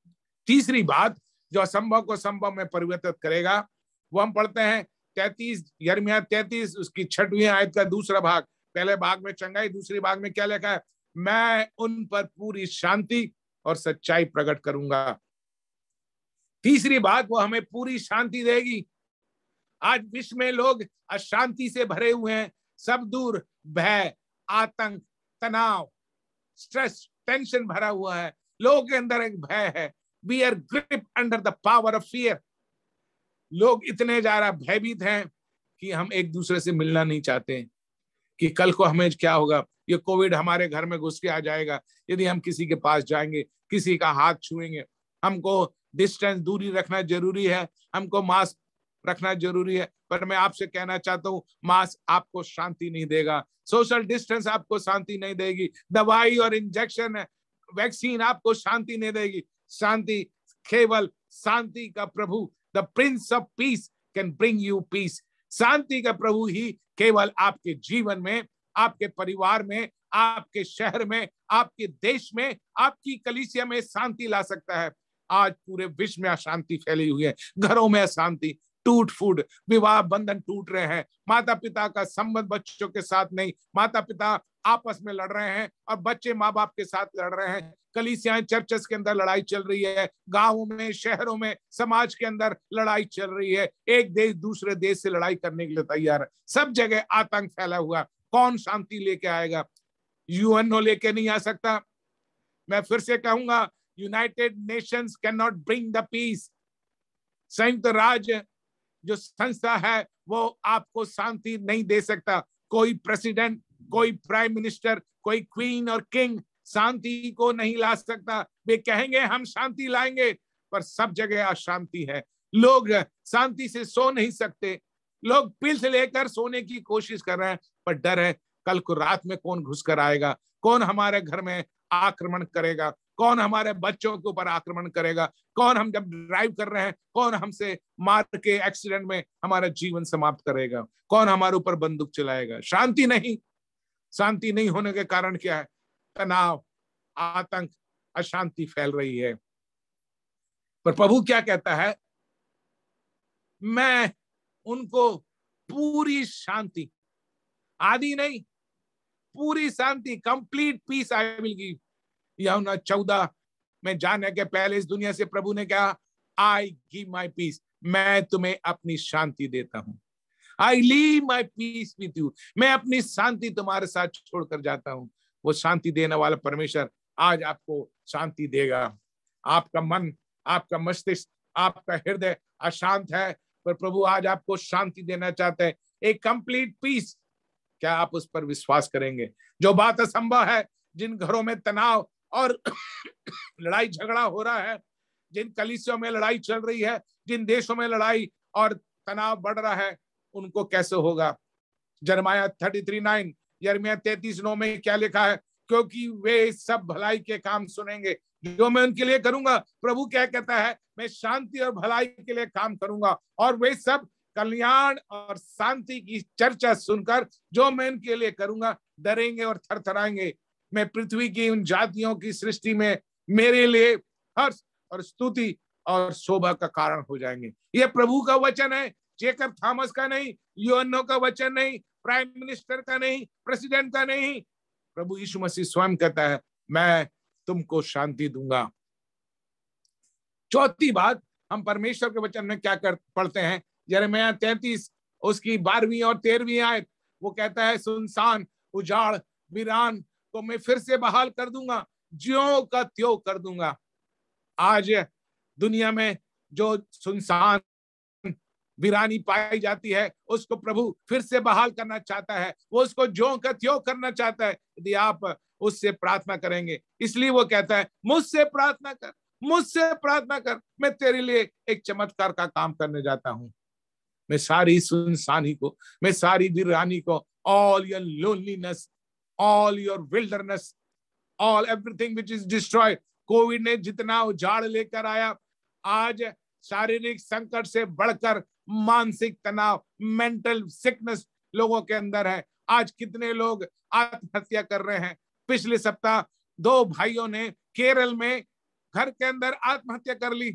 तीसरी बात जो असंभव को संभव में परिवर्तित करेगा, वो हम पढ़ते हैं तैतीस यरमिया तैतीस, उसकी छठवीं आयत का दूसरा भाग। पहले भाग में चंगाई, दूसरे भाग में क्या लिखा है? मैं उन पर पूरी शांति और सच्चाई प्रकट करूँगा। तीसरी बात, वो हमें पूरी शांति देगी। आज विश्व में लोग अशांति से भरे हुए हैं। सब दूर भय, आतंक, तनाव स्ट्रेस टेंशन भरा हुआ है। लोगों के अंदर एक भय है। We are grip under the power of fear लोग इतने ज़्यादा भयभीत हैं कि हम एक दूसरे से मिलना नहीं चाहते कि कल को हमें क्या होगा? ये कोविड हमारे घर में घुस के आ जाएगा। यदि हम किसी के पास जाएँगे, किसी का हाथ छुएँगे, हमको डिस्टेंस दूरी रखना ज़रूरी है, हमको मास्क रखना ज़रूरी है। पर मैं आपसे कहना चाहता हूँ मास्क आपको शांति नहीं देगा। सोशल डिस्टेंस आपको शांति नहीं देगी। दवाई और इंजेक्शन वैक्सीन आपको शांति नहीं देगी। शांति केवल शांति का प्रभु the prince of peace can bring you peace शांति का प्रभु ही केवल आपके जीवन में, आपके परिवार में, आपके शहर में, आपके देश में, आपकी कलिसिया में शांति ला सकता है। आज पूरे विश्व में अशांति फैली हुई है। घरों में अशांति, टूट फूट, विवाह बंधन टूट रहे हैं। माता पिता का संबंध बच्चों के साथ नहीं। माता पिता आपस में लड़ रहे हैं और बच्चे माँ बाप के साथ लड़ रहे हैं। कलीसियाएँ चर्चेस के अंदर लड़ाई चल रही है। गाँवों में, शहरों में, समाज के अंदर लड़ाई चल रही है। एक देश दूसरे देश से लड़ाई करने के लिए तैयार है। सब जगह आतंक फैला हुआ। कौन शांति लेके आएगा? यूएनओ लेके नहीं आ सकता। मैं फिर से कहूँगा, United Nations can not bring the peace. संयुक्त राज्य जो संस्था है, वो आपको शांति नहीं दे सकता। कोई प्रेसिडेंट कोई प्राइम मिनिस्टर, कोई क्वीन और किंग शांति को नहीं ला सकता। वे कहेंगे, हम शांति लाएँगे। पर सब जगह अशांति है। लोग शांति से सो नहीं सकते। लोग पिल्स लेकर सोने की कोशिश कर रहे हैं, पर डर है, कल को रात में कौन घुस कर आएगा? कौन हमारे घर में आक्रमण करेगा? कौन हमारे बच्चों के ऊपर आक्रमण करेगा? कौन हम जब ड्राइव कर रहे हैं, कौन हमसे मार के एक्सीडेंट में हमारा जीवन समाप्त करेगा? कौन हमारे ऊपर बंदूक चलाएगा? शांति नहीं। शांति नहीं होने के कारण क्या है? तनाव, आतंक, अशांति फैल रही है। पर प्रभु क्या कहता है? मैं उनको पूरी शांति, आदि नहीं, पूरी शांति complete peace I will give Yamuna चौदह, में जाने के पहले इस दुनिया से प्रभु ने कहा आई गिव माई पीस मैं तुम्हें अपनी शांति देता हूँ। I leave my peace with you मैं अपनी शांति तुम्हारे साथ छोड़कर जाता हूँ। वो शांति देने वाला परमेश्वर आज आपको शांति देगा। आपका मन, आपका मस्तिष्क, आपका हृदय अशांत है, पर प्रभु आज आपको शांति देना चाहते हैं। एक कंप्लीट पीस क्या आप उस पर विश्वास करेंगे? जो बात असंभव है, जिन घरों में तनाव और लड़ाई झगड़ा हो रहा है, जिन कलिसियों में लड़ाई चल रही है, जिन देशों में लड़ाई और तनाव बढ़ रहा है उनको कैसे होगा? जरमाया थर्टी थ्री नाइन यरमिया तैतीस नौ में क्या लिखा है? क्योंकि वे सब भलाई के काम सुनेंगे। जो मैं उनके लिए करूँगा, प्रभु क्या कहता है? मैं शांति और भलाई के लिए काम करूँगा। और वे सब कल्याण और शांति की चर्चा सुनकर जो मैं इनके लिए करूँगा, डरेंगे और थरथराएँगे। मैं पृथ्वी की उन जातियों की सृष्टि में मेरे लिए हर्ष और स्तुति और शोभा का कारण हो जाएँगे। ये प्रभु का वचन है। जेकर थॉमस का नहीं यूएनओ का वचन नहीं, प्राइम मिनिस्टर का नहीं, प्रेसिडेंट का नहीं, प्रभु यीशु मसीह स्वयं कहता है, मैं तुमको शांति दूँगा। चौथी बात, हम परमेश्वर के वचन में क्या कर, पढ़ते हैं? जरमया तैतीस, उसकी बारहवीं और तेरहवीं आयत, वो कहता है, सुनसान, उजाड़, वीरान को मैं फिर से बहाल कर दूँगा, ज्यो का त्यो कर दूँगा। आज दुनिया में जो सुनसान वीरानी पाई जाती है, उसको प्रभु फिर से बहाल करना चाहता है, वो उसको जो का त्यो करना चाहता है। यदि आप उससे प्रार्थना करेंगे, इसलिए वो कहता है, मुझसे प्रार्थना कर, मुझसे प्रार्थना कर, मैं तेरे लिए एक चमत्कार का काम करने जाता हूँ। मैं सारी सुनसानी को, मैं सारी वीरानी को all your loneliness all your wilderness all everything which is destroy Covid ने जितना उजाड़ लेकर आया, आज शारीरिक संकट से बढ़कर मानसिक तनाव मेंटल सिकनेस लोगों के अंदर है। आज कितने लोग आत्महत्या कर रहे हैं? पिछले सप्ताह दो भाइयों ने केरल में घर के अंदर आत्महत्या कर ली,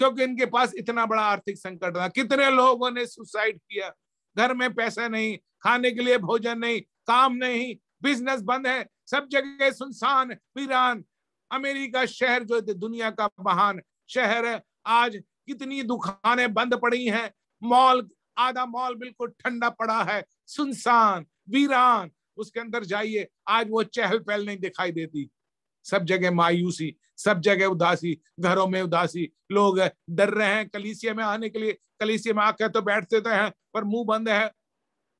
क्योंकि इनके पास इतना बड़ा आर्थिक संकट था। कितने लोगों ने सुसाइड किया? घर में पैसा नहीं, खाने के लिए भोजन नहीं, काम नहीं बिज़नेस बंद है, सब जगह सुनसान, वीरान। अमेरिका शहर जो दुनिया का महान शहर है। आज कितनी दुकानें बंद पड़ी हैं। मॉल, आधा मॉल बिल्कुल ठंडा पड़ा है। सुनसान, वीरान, उसके अंदर जाइए, आज वो चहल पहल नहीं दिखाई देती। सब जगह मायूसी, सब जगह उदासी, घरों में उदासी। लोग डर रहे हैं कलीसिया में आने के लिए। कलीसिया में आकर तो बैठते तो हैं, पर मुँह बंद है।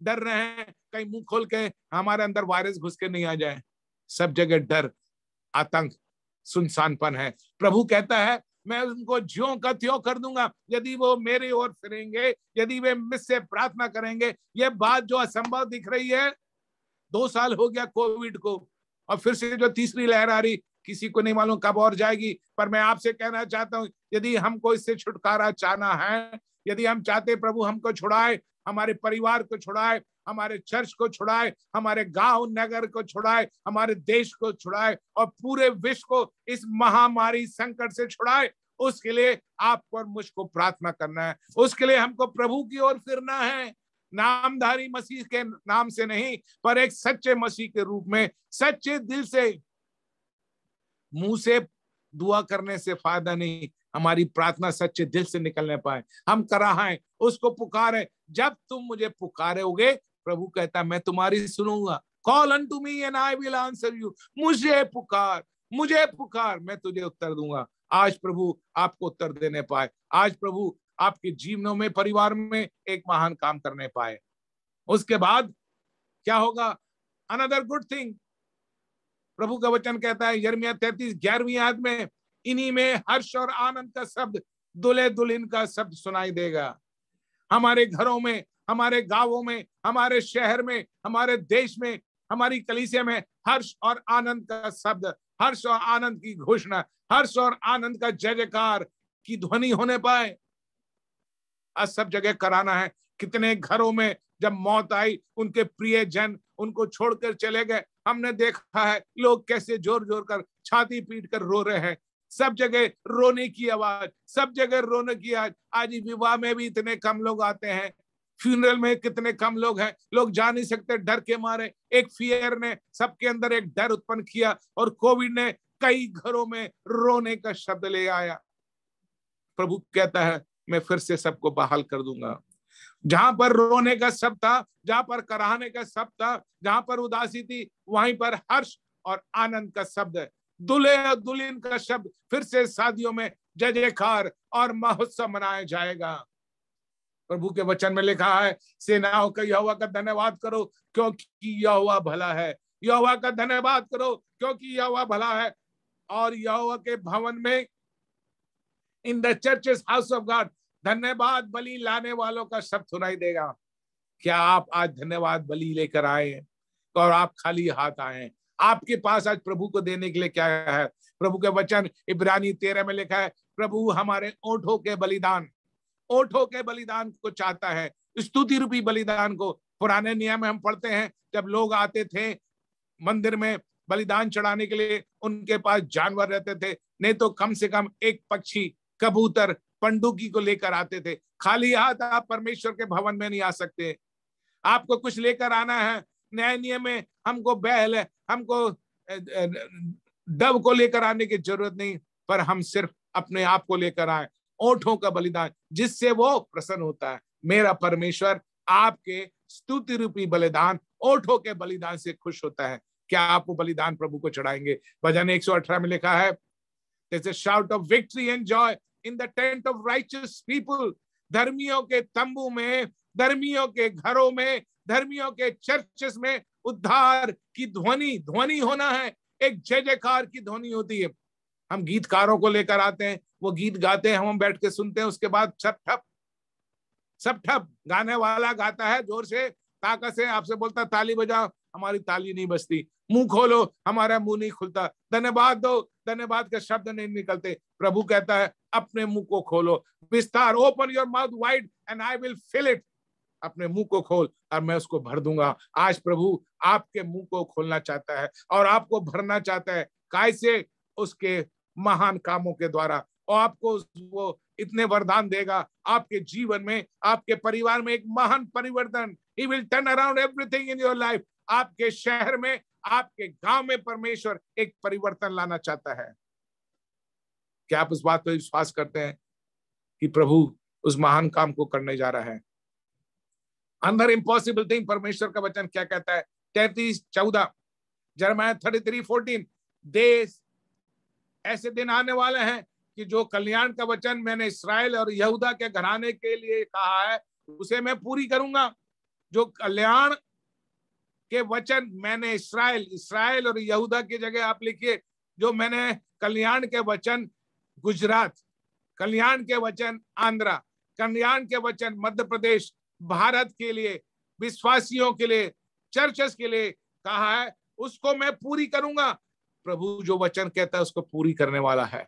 डर रहे हैं, कहीं मुँह खोल के हमारे अंदर वायरस घुस के नहीं आ जाए। सब जगह डर, आतंक, सुनसानपन है। प्रभु कहता है मैं उनको ज्यो का त्यों कर दूँगा। यदि वो मेरी ओर फिरेंगे, यदि वे मुझसे प्रार्थना करेंगे, ये बात जो असंभव दिख रही है, दो साल हो गया कोविड को, और फिर से जो तीसरी लहर आ रही, किसी को नहीं मालूम कब और जाएगी। पर मैं आपसे कहना चाहता हूँ, यदि हमको इससे छुटकारा चाहना है, यदि हम चाहते प्रभु हमको छुड़ाए, हमारे परिवार को छुड़ाए, हमारे चर्च को छुड़ाए, हमारे गाँव नगर को छुड़ाए, हमारे देश को छुड़ाए, और पूरे विश्व को इस महामारी संकट से छुड़ाए उसके लिए आपको और मुझको प्रार्थना करना है। उसके लिए हमको प्रभु की ओर फिरना है। नामधारी मसीह के नाम से नहीं, पर एक सच्चे मसीह के रूप में, सच्चे दिल से, मुँह से दुआ करने से फ़ायदा नहीं, हमारी प्रार्थना सच्चे दिल से निकलने पाए। हम कराए उसको पुकारे। जब तुम मुझे पुकारे होगे प्रभु कहता, मैं तुम्हारी सुनूँगा। Call unto me and I will answer you मुझे पुकार मुझे पुकार, मैं तुझे उत्तर दूँगा। आज प्रभु आपको उत्तर देने पाए। आज प्रभु आपके जीवनों में, परिवार में एक महान काम करने पाए। उसके बाद क्या होगा? अनदर गुड थिंग प्रभु का वचन कहता है यर्मिया तैतीस, ग्यारहवीं याद में, इन्हीं में हर्ष और आनंद का शब्द, दुल्हे दुल्हन का शब्द सुनाई देगा। हमारे घरों में, हमारे गाँवों में, हमारे शहर में, हमारे देश में, हमारी कलीसिया में हर्ष और आनंद का शब्द, हर्ष और आनंद की घोषणा हर्ष और आनंद का जय जयकार की ध्वनि होने पाए। आज सब जगह कराना है। कितने घरों में जब मौत आई, उनके प्रिय जन उनको छोड़कर चले गए। हमने देखा है लोग कैसे ज़ोर ज़ोर कर, छाती पीट कर रो रहे हैं। सब जगह रोने की आवाज़, सब जगह रोने की आवाज़। आज विवाह में भी इतने कम लोग आते हैं। फ्यूनरल में कितने कम लोग हैं। लोग जा नहीं सकते, डर के मारे। एक फियर ने सबके अंदर एक डर उत्पन्न किया और कोविड ने कई घरों में रोने का शब्द ले आया। प्रभु कहता है, मैं फिर से सबको बहाल कर दूँगा। जहाँ पर रोने का शब्द था, जहाँ पर कराहने का शब्द था, जहाँ पर उदासी थी, वहीं पर हर्ष और आनंद का शब्द है। दुल्हे और दुल्हन का शब्द फिर से शादियों में जय जयकार और महोत्सव मनाया जाएगा। प्रभु के वचन में लिखा है, सेनाओं का यहोवा का धन्यवाद करो, क्योंकि यहोवा भला है। यहोवा का धन्यवाद करो, क्योंकि यहोवा भला है। और यहोवा के भवन में in the church's house of God धन्यवाद बलि लाने वालों का शब्द सुनाई देगा। क्या आप आज धन्यवाद बलि लेकर आए और आप खाली हाथ आए आपके पास आज प्रभु को देने के लिए क्या है? प्रभु के वचन, इब्रानी तेरह में लिखा है, प्रभु हमारे ओठों के बलिदान, ओठों के बलिदान को चाहता है। स्तुति रूपी बलिदान को, पुराने नियम में हम पढ़ते हैं, जब लोग आते थे, मंदिर में बलिदान चढ़ाने के लिए उनके पास जानवर रहते थे। नहीं तो कम से कम एक पक्षी, कबूतर, पंडुकी को लेकर आते थे। खाली हाथ आप परमेश्वर के भवन में नहीं आ सकते। आपको कुछ लेकर आना है। न्याय नियम में हमको बैल, हमको डब को लेकर आने की ज़रूरत नहीं, पर हम सिर्फ़ अपने आप को लेकर आए। ओठों का बलिदान, जिससे वो प्रसन्न होता है। मेरा परमेश्वर आपके स्तुति रूपी बलिदान, ओठों के बलिदान से खुश होता है। क्या आप वो बलिदान प्रभु को चढ़ाएँगे? भजन 118 में लिखा है a shout of victory and joy in the tent of righteous धर्मियों के तंबू में, धर्मियों के घरों में, धर्मियों के चर्चेस में उद्धार की ध्वनि ध्वनि होना है। एक जय जयकार की ध्वनि होती है। हम गीतकारों को लेकर आते हैं, वो गीत गाते हैं, हम बैठ के सुनते हैं, उसके बाद सब ठप सब ठप, गाने वाला गाता है, ज़ोर से, ताकत से, आपसे बोलता ताली बजाओ। हमारी ताली नहीं बजती। मुँह खोलो, हमारा मुँह नहीं खुलता। धन्यवाद दो, धन्यवाद के शब्द नहीं निकलते। प्रभु कहता है, अपने मुँह को खोलो। विस्तार open your mouth wide and I will fill it अपने मुँह को खोल और मैं उसको भर दूँगा। आज प्रभु आपके मुँह को खोलना चाहता है और आपको भरना चाहता है। कैसे? उसके महान कामों के द्वारा। और आपको वो इतने वरदान देगा। आपके जीवन में, आपके परिवार में एक महान परिवर्तन। He will turn around everything in your life आपके शहर में आपके गाँव में परमेश्वर एक परिवर्तन लाना चाहता है। क्या आप उस बात पर विश्वास करते हैं कि प्रभु उस महान काम को करने जा रहा है? अंदर इम्पॉसिबल थिंग परमेश्वर का वचन क्या कहता है? तैतीस, चौदह जरमाया थर्टी थ्री फोर्टीन देश ऐसे दिन आने वाले हैं कि जो कल्याण का वचन मैंने इसराइल और यहूदा के घराने के लिए कहा है, उसे मैं पूरी करूँगा। जो कल्याण के वचन मैंने इसराइल इसराइल और यहूदा की जगह आप लिखिए, जो मैंने कल्याण के वचन गुजरात, कल्याण के वचन आंध्रा, कल्याण के वचन मध्य प्रदेश, भारत के लिए, विश्वासियों के लिए, चर्चेस के लिए कहा है, उसको मैं पूरी करूँगा। प्रभु जो वचन कहता है उसको पूरी करने वाला है।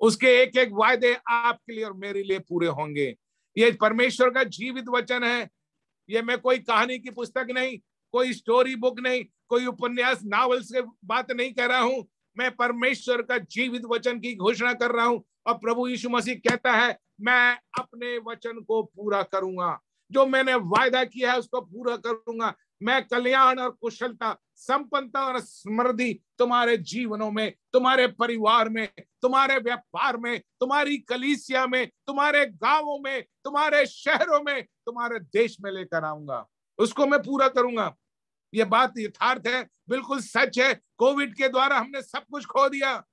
उसके एक एक वायदे आपके लिए और मेरे लिए पूरे होंगे। ये परमेश्वर का जीवित वचन है। ये मैं कोई कहानी की पुस्तक नहीं कोई स्टोरी बुक नहीं, कोई उपन्यास नावल से बात नहीं कर रहा हूँ। मैं परमेश्वर का जीवित वचन की घोषणा कर रहा हूँ और प्रभु यीशु मसीह कहता है, मैं अपने वचन को पूरा करूँगा। जो मैंने वायदा किया है, उसको पूरा करूँगा। मैं कल्याण और कुशलता, संपन्नता और समृद्धि तुम्हारे जीवनों में, तुम्हारे परिवार में, तुम्हारे व्यापार में, तुम्हारी कलीसिया में, तुम्हारे गाँवों में, तुम्हारे शहरों में, तुम्हारे देश में लेकर आऊँगा। उसको मैं पूरा करूँगा। ये बात यथार्थ है, बिल्कुल सच है। कोविड के द्वारा हमने सब कुछ खो दिया।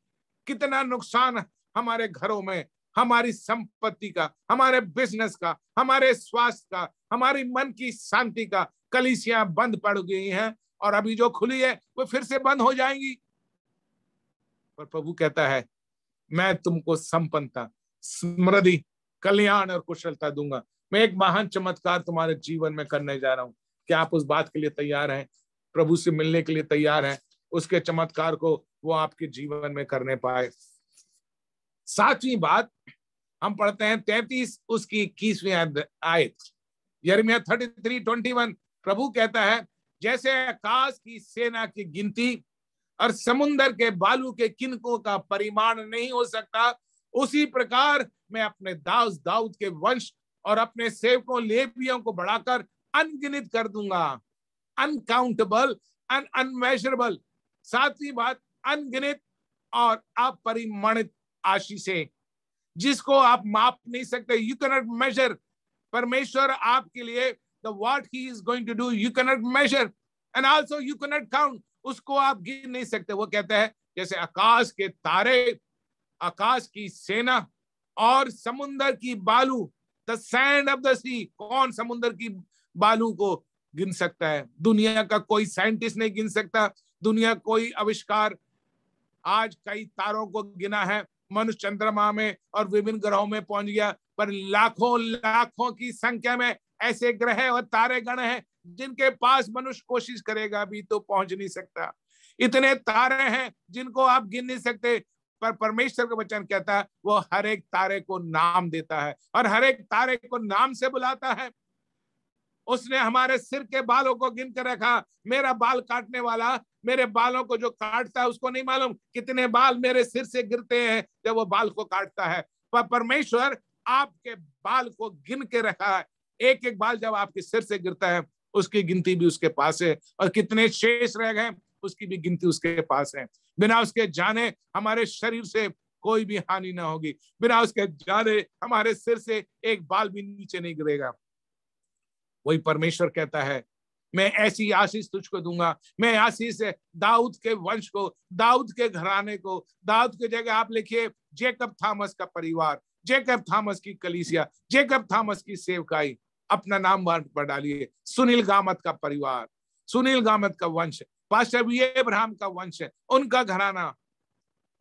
कितना नुकसान हमारे घरों में, हमारी संपत्ति का, हमारे बिज़नेस का, हमारे स्वास्थ्य का, हमारी मन की शांति का कलिसियाँ बंद पड़ गई हैं और अभी जो खुली है, वो फिर से बंद हो जाएँगी। पर प्रभु कहता है, मैं तुमको संपन्नता, समृद्धि, कल्याण और कुशलता दूँगा। मैं एक महान चमत्कार तुम्हारे जीवन में करने जा रहा हूँ। क्या आप उस बात के लिए तैयार हैं? प्रभु से मिलने के लिए तैयार हैं? उसके चमत्कार को वो आपके जीवन में करने पाए। सातवीं बात, हम पढ़ते हैं तैतीस, उसकी इक्कीसवीं आयत यरमिया थर्टी थ्री, ट्वेंटी वन, प्रभु कहता है, जैसे आकाश की सेना की गिनती और समुन्दर के बालू के किनकों का परिमाण नहीं हो सकता, उसी प्रकार मैं अपने दाऊद दाऊद के वंश और अपने सेवकों लेबियों को बढ़ाकर अनगिनित कर दूँगा। अनकाउंटेबल अन अनमेजरेबल सातवीं बात, अनगिनित और अपरिमाणित आशीषें, जिसको आप माप नहीं सकते। यू कैनॉट मेजर परमेश्वर आपके लिए the what he is going to do you cannot measure and also you cannot count उसको आप गिन नहीं सकते। वो कहता है, जैसे आकाश के तारे, आकाश की सेना और समुन्दर की बालू the sand of the sea कौन समुन्दर की बालू को गिन सकता है? दुनिया का कोई साइंटिस्ट नहीं गिन सकता। दुनिया कोई आविष्कार। आज कई तारों को गिना है। मनुष्य चंद्रमा में और विभिन्न ग्रहों में पहुँच गया, पर लाखों लाखों की संख्या में ऐसे ग्रह और तारे गण हैं, जिनके पास मनुष्य कोशिश करेगा, अभी तो पहुँच नहीं सकता। इतने तारे हैं जिनको आप गिन नहीं सकते। पर परमेश्वर का वचन कहता है, वो हर एक तारे को नाम देता है और हर एक तारे को नाम से बुलाता है। उसने हमारे सिर के बालों को गिन कर रखा, मेरा बाल काटने वाला, मेरे बालों को जो काटता है उसको नहीं मालूम कितने बाल मेरे सिर से गिरते हैं जब वो बाल को काटता है। पर परमेश्वर आपके बाल को गिन के रखा है। एक एक बाल जब आपके सिर से गिरता है, उसकी गिनती भी उसके पास है। और कितने शेष रह गए उसकी भी गिनती उसके पास है। बिना उसके जाने हमारे शरीर से कोई भी हानि ना होगी। बिना उसके जाने हमारे सिर से एक बाल भी नीचे नहीं गिरेगा। वही परमेश्वर कहता है, मैं ऐसी आशीष तुझको दूँगा। मैं आशीष दाऊद के वंश को, दाऊद के घराने को, दाऊद के जगह आप लिखिए, जेकब थॉमस का परिवार, जेकब थॉमस की कलीसिया, जेकब थॉमस की सेवकाई, अपना नाम पर डालिए, सुनील गामत का परिवार, सुनील गामत का वंश पास्टर अब्राहम का वंश है, उनका घराना।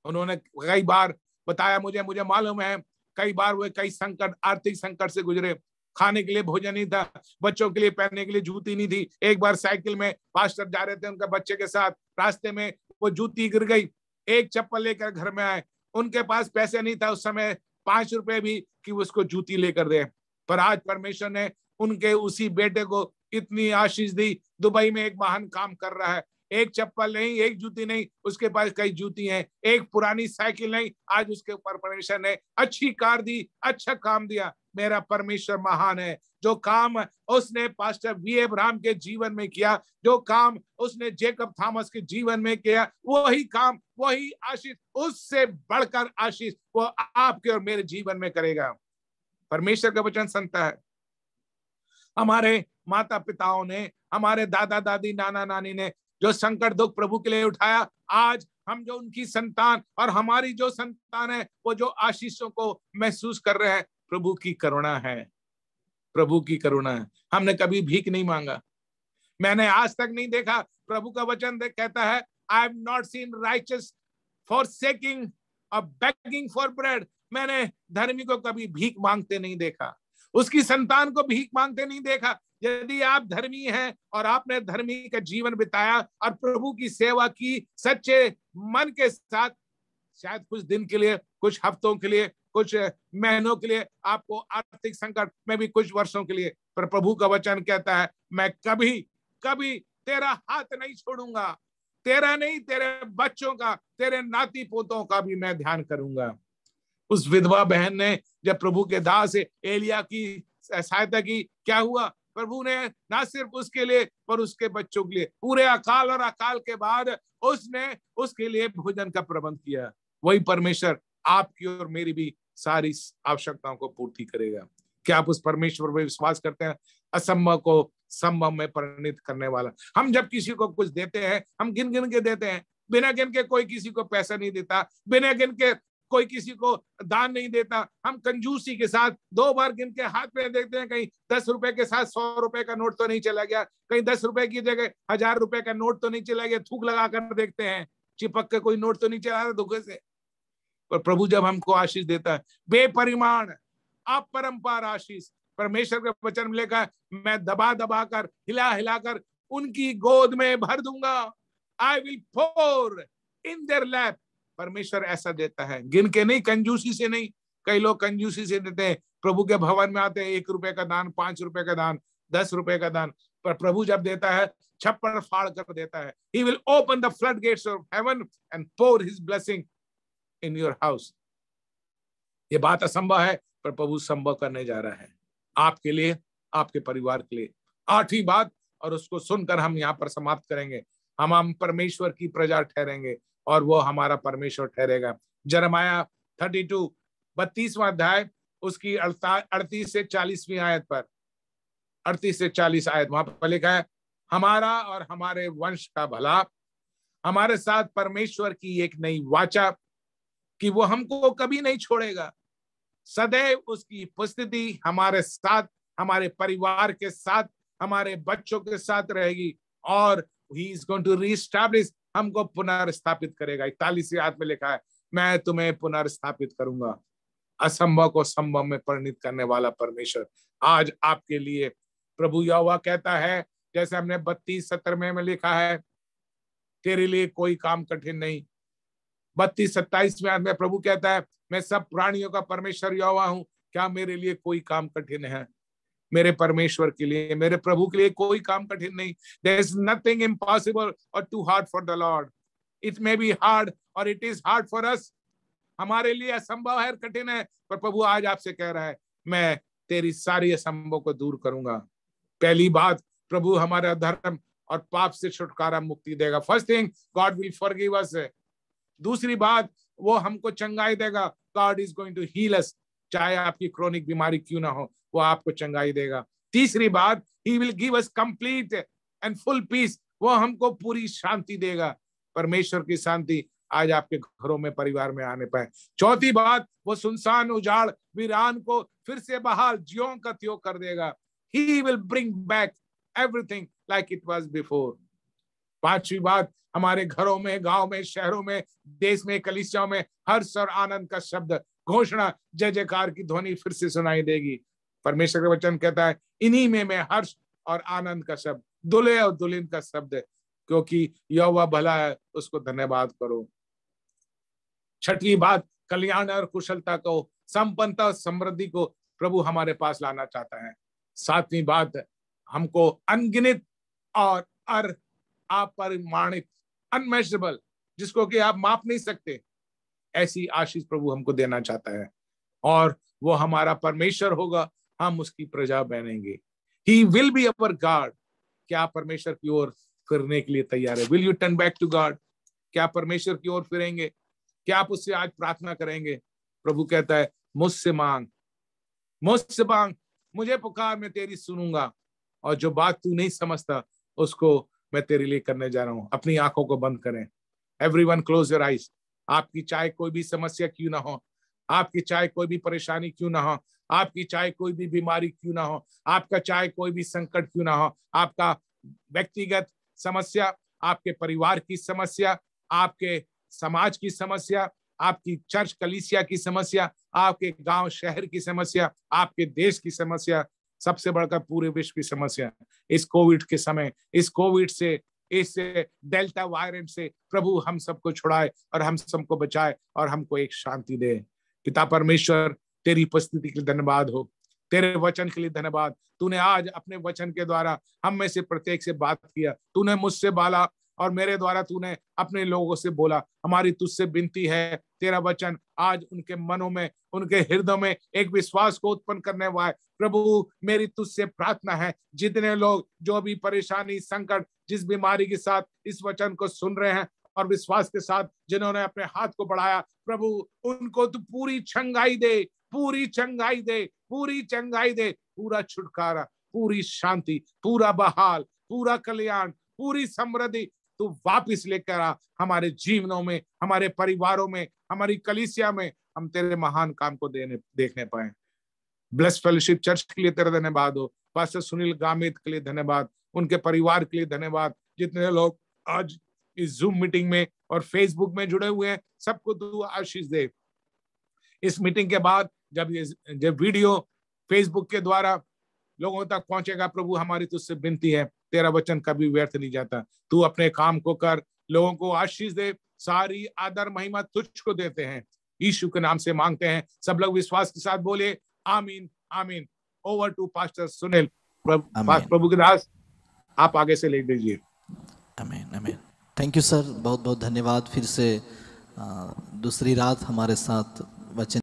उन्होंने कई बार बताया मुझे मुझे मालूम है, कई बार वे कई संकट, आर्थिक संकट से गुजरे। खाने के लिए भोजन नहीं था, बच्चों के लिए पहनने के लिए जूती नहीं थी। एक बार साइकिल में पास्टर जा रहे थे उनका बच्चे के साथ, रास्ते में वो जूती गिर गई, एक चप्पल लेकर घर में आए। उनके पास पैसे नहीं था उस समय, पाँच रुपए भी कि उसको जूती लेकर दे। पर आज परमेश्वर ने उनके उसी बेटे को इतनी आशीष दी, दुबई में एक महान काम कर रहा है। एक चप्पल नहीं, एक जूती नहीं, उसके पास कई जूती हैं। एक पुरानी साइकिल नहीं, आज उसके ऊपर परमेश्वर ने अच्छी कार दी अच्छा काम दिया। मेरा परमेश्वर महान है। जो काम उसने पास्टर वी. एब्राहम के जीवन में किया, जो काम उसने जेकब थॉमस के जीवन में किया, वही काम, वही आशीष, उससे बढ़कर आशीष, वो आपके और मेरे जीवन में करेगा। परमेश्वर का वचन सुनता है। हमारे माता पिताओं ने, हमारे दादा दादी नाना नानी ने जो संकट दुख प्रभु के लिए उठाया, आज हम जो उनकी संतान और हमारी जो संतान है, वो जो आशीषों को महसूस कर रहे हैं, प्रभु की करुणा है। प्रभु की करुणा है। हमने कभी भीख नहीं मांगा। मैंने आज तक नहीं देखा, प्रभु का वचन देख कहता है I have not seen righteous for seeking begging for bread मैंने धर्मी को कभी भीख मांगते नहीं देखा। उसकी संतान को भीख मांगते नहीं देखा। यदि आप धर्मी हैं और आपने धर्मी का जीवन बिताया और प्रभु की सेवा की सच्चे मन के साथ, शायद कुछ दिन के लिए, कुछ हफ्तों के लिए, कुछ महीनों के लिए आपको आर्थिक संकट में भी कुछ वर्षों के लिए। पर प्रभु का वचन कहता है, मैं कभी कभी तेरा हाथ नहीं छोड़ूँगा। तेरा नहीं, तेरे बच्चों का, तेरे नाती पोतों का भी मैं ध्यान करूँगा। उस विधवा बहन ने जब प्रभु के दास एलिया की सहायता की, क्या हुआ? प्रभु ने ना सिर्फ़ उसके लिए, पर उसके बच्चों के लिए। पूरे अकाल और अकाल के बाद उसने उसके लिए भोजन का प्रबंध किया। वही परमेश्वर आपकी और मेरी भी सारी आवश्यकताओं को पूर्ति करेगा। क्या आप उस परमेश्वर पर विश्वास करते हैं? असंभव को संभव में परिणित करने वाला। हम जब किसी को कुछ देते हैं, हम गिन गिन के देते हैं। बिना गिन के कोई किसी को पैसा नहीं देता। बिना गिन के कोई किसी को दान नहीं देता। हम कंजूसी के साथ दो बार गिन के हाथ में देखते हैं, कहीं दस रुपए के साथ सौ रुपए का नोट तो नहीं चला गया, कहीं दस रुपए की जगह हज़ार रुपए का नोट तो नहीं चला गया, थूक लगा कर देखते हैं, चिपक के कोई नोट तो नहीं चला रहा धोखे से। पर प्रभु जब हमको आशीष देता है, बेपरिमाण, अपरंपार आशीष, परमेश्वर के वचन में लेकर मैं दबा दबा कर हिला हिला कर उनकी गोद में भर दूँगा। I will pour in their lap परमेश्वर ऐसा देता है। गिन के नहीं, कंजूसी से नहीं। कई लोग कंजूसी से देते हैं। प्रभु के भवन में आते हैं, एक रुपए का दान, पाँच रुपए का दान, दस रुपए का दान। पर प्रभु जब देता है छप्पर फाड़ कर देता है। He will open the flood gates of heaven and pour his blessing in your house ये बात असंभव है, पर प्रभु संभव करने जा रहा है। आपके लिए, आपके परिवार के लिए। आठवीं बात, और उसको सुनकर हम यहाँ पर समाप्त करेंगे। हम हम परमेश्वर की प्रजा ठहरेंगे। और वो हमारा परमेश्वर ठहरेगा। जरमाया थर्टी टू बत्तीसवा अध्याय, उसकी अड़तीस से चालीसवीं आयत पर। अड़तीस से चालीस आयत, वहाँ पर लिखा है, हमारा और हमारे वंश का भला, हमारे साथ परमेश्वर की एक नई वाचा, कि वो हमको कभी नहीं छोड़ेगा। सदैव उसकी उपस्थिति हमारे साथ, हमारे परिवार के साथ, हमारे बच्चों के साथ रहेगी, और he is going to reestablish हमको पुनर्स्थापित करेगा। इकतालीस याद में लिखा है मैं तुम्हें पुनर्स्थापित करूँगा। असंभव को संभव में परिणित करने वाला परमेश्वर आज आपके लिए। प्रभु यहोवा कहता है जैसे हमने बत्तीस सत्र में, में लिखा है तेरे लिए कोई काम कठिन नहीं। बत्तीस सत्ताईस में प्रभु कहता है मैं सब प्राणियों का परमेश्वर यहोवा हूँ क्या मेरे लिए कोई काम कठिन है? मेरे परमेश्वर के लिए, मेरे प्रभु के लिए कोई काम कठिन नहीं। There is nothing impossible or too hard for the Lord it may be hard or it is hard for us हमारे लिए असंभव है कठिन है, पर प्रभु आज आपसे कह रहा है, मैं तेरी सारी असंभव को दूर करूँगा। पहली बात, प्रभु हमारा धर्म और पाप से छुटकारा मुक्ति देगा। First thing God will forgive us दूसरी बात, वो हमको चंगाई देगा। God is going to heal us चाहे आपकी क्रोनिक बीमारी क्यों ना हो। वो आपको चंगाई देगा। तीसरी बात he will give us complete and full peace वो हमको पूरी शांति देगा। परमेश्वर की शांति आज आपके घरों में, परिवार में आने पाए चौथी बात, वो सुनसान उजाड़ वीरान को फिर से बहाल, ज्यो का त्यो कर देगा। He will bring back everything like it was before पांचवी बात, हमारे घरों में, गाँव में, शहरों में, देश में, कलिसियाओं में हर्ष और आनंद का शब्द, घोषणा, जय जयकार की ध्वनि फिर से सुनाई देगी। परमेश्वर का वचन कहता है, इन्हीं में मैं हर्ष और आनंद का शब्द, दुले और दुल्हन का शब्द है क्योंकि यह वह भला है, उसको धन्यवाद करो। छठी बात, कल्याण और कुशलता को, संपन्नता और समृद्धि को प्रभु हमारे पास लाना चाहता है। सातवीं बात, हमको अनगिनित और अर अपरिमाणित अनमेजरेबल जिसको कि आप माप नहीं सकते, ऐसी आशीष प्रभु हमको देना चाहता है। और वो हमारा परमेश्वर होगा हम उसकी प्रजा बनेंगे। He will be our God क्या परमेश्वर की ओर फिरने के लिए तैयार है? Will you turn back to God क्या परमेश्वर की ओर फिरेंगे? क्या आप उससे आज प्रार्थना करेंगे? प्रभु कहता है, मुझसे मांग। मुझसे मांग। मुझे पुकार, मैं तेरी सुनूँगा। और जो बात तू नहीं समझता, उसको मैं तेरे लिए करने जा रहा हूँ। अपनी आँखों को बंद करें। Every one close your eyes आपकी चाहे कोई भी समस्या क्यों ना हो? आपकी चाहे कोई भी परेशानी क्यों ना हो? आपकी चाहे कोई भी बीमारी क्यों ना हो, आपका चाहे कोई भी संकट क्यों ना हो, आपका व्यक्तिगत समस्या, आपके परिवार की समस्या, आपके समाज की समस्या, आपकी चर्च, कलीसिया की समस्या, आपके गाँव, शहर की समस्या, आपके देश की समस्या, सबसे बढ़कर पूरे विश्व की समस्या। इस कोविड के समय, इस कोविड से, इस डेल्टा वायरस से प्रभु हम सबको छुड़ाए और हम सबको बचाए और हमको एक शांति दे। पिता परमेश्वर तेरी उपस्थिति के लिए धन्यवाद हो, तेरे वचन के लिए धन्यवाद। तूने आज अपने वचन के द्वारा हम में से प्रत्येक से बात किया। तूने मुझसे बाला और मेरे द्वारा तूने अपने लोगों से बोला। हमारी तुझसे विनती है, तेरा वचन आज उनके मनों में, उनके हृदय में एक विश्वास को उत्पन्न करने वाला है। प्रभु, मेरी तुझसे प्रार्थना है, जितने लोग जो भी परेशानी, संकट, जिस बीमारी के साथ इस वचन को सुन रहे हैं और विश्वास के साथ जिन्होंने अपने हाथ को बढ़ाया, प्रभु, उनको तू पूरी छंगाई दे पूरी चंगाई दे, पूरी चंगाई दे, पूरा छुटकारा, पूरी शांति, पूरा बहाल, पूरा कल्याण, पूरी समृद्धि तू वापिस लेकर आ हमारे जीवनों में, हमारे परिवारों में, हमारी कलिसिया में, हम तेरे महान काम को देने, देखने पाए। ब्लस फेलोशिप चर्च के लिए तेरा धन्यवाद हो। पास्टर सुनील गामित के लिए धन्यवाद। उनके परिवार के लिए धन्यवाद। जितने लोग आज इस जूम मीटिंग में और फेसबुक में जुड़े हुए हैं, सबको तू आशीष दे। इस मीटिंग के बाद जब ये जब वीडियो फेसबुक के द्वारा लोगों तक पहुंचेगा प्रभु हमारी तुझसे विनती है तेरा वचन कभी व्यर्थ नहीं जाता। तू अपने काम को कर लोगों को आशीष दे सारी आदर महिमा तुझको देते हैं। यीशु के नाम से मांगते हैं सब लोग विश्वास के साथ बोले आमीन आमीन। ओवर टू पास्टर सुनील प्रभु के दास आप आगे से ले लीजिए। आमीन आमीन थैंक यू सर बहुत बहुत धन्यवाद फिर से दूसरी रात हमारे साथ वचन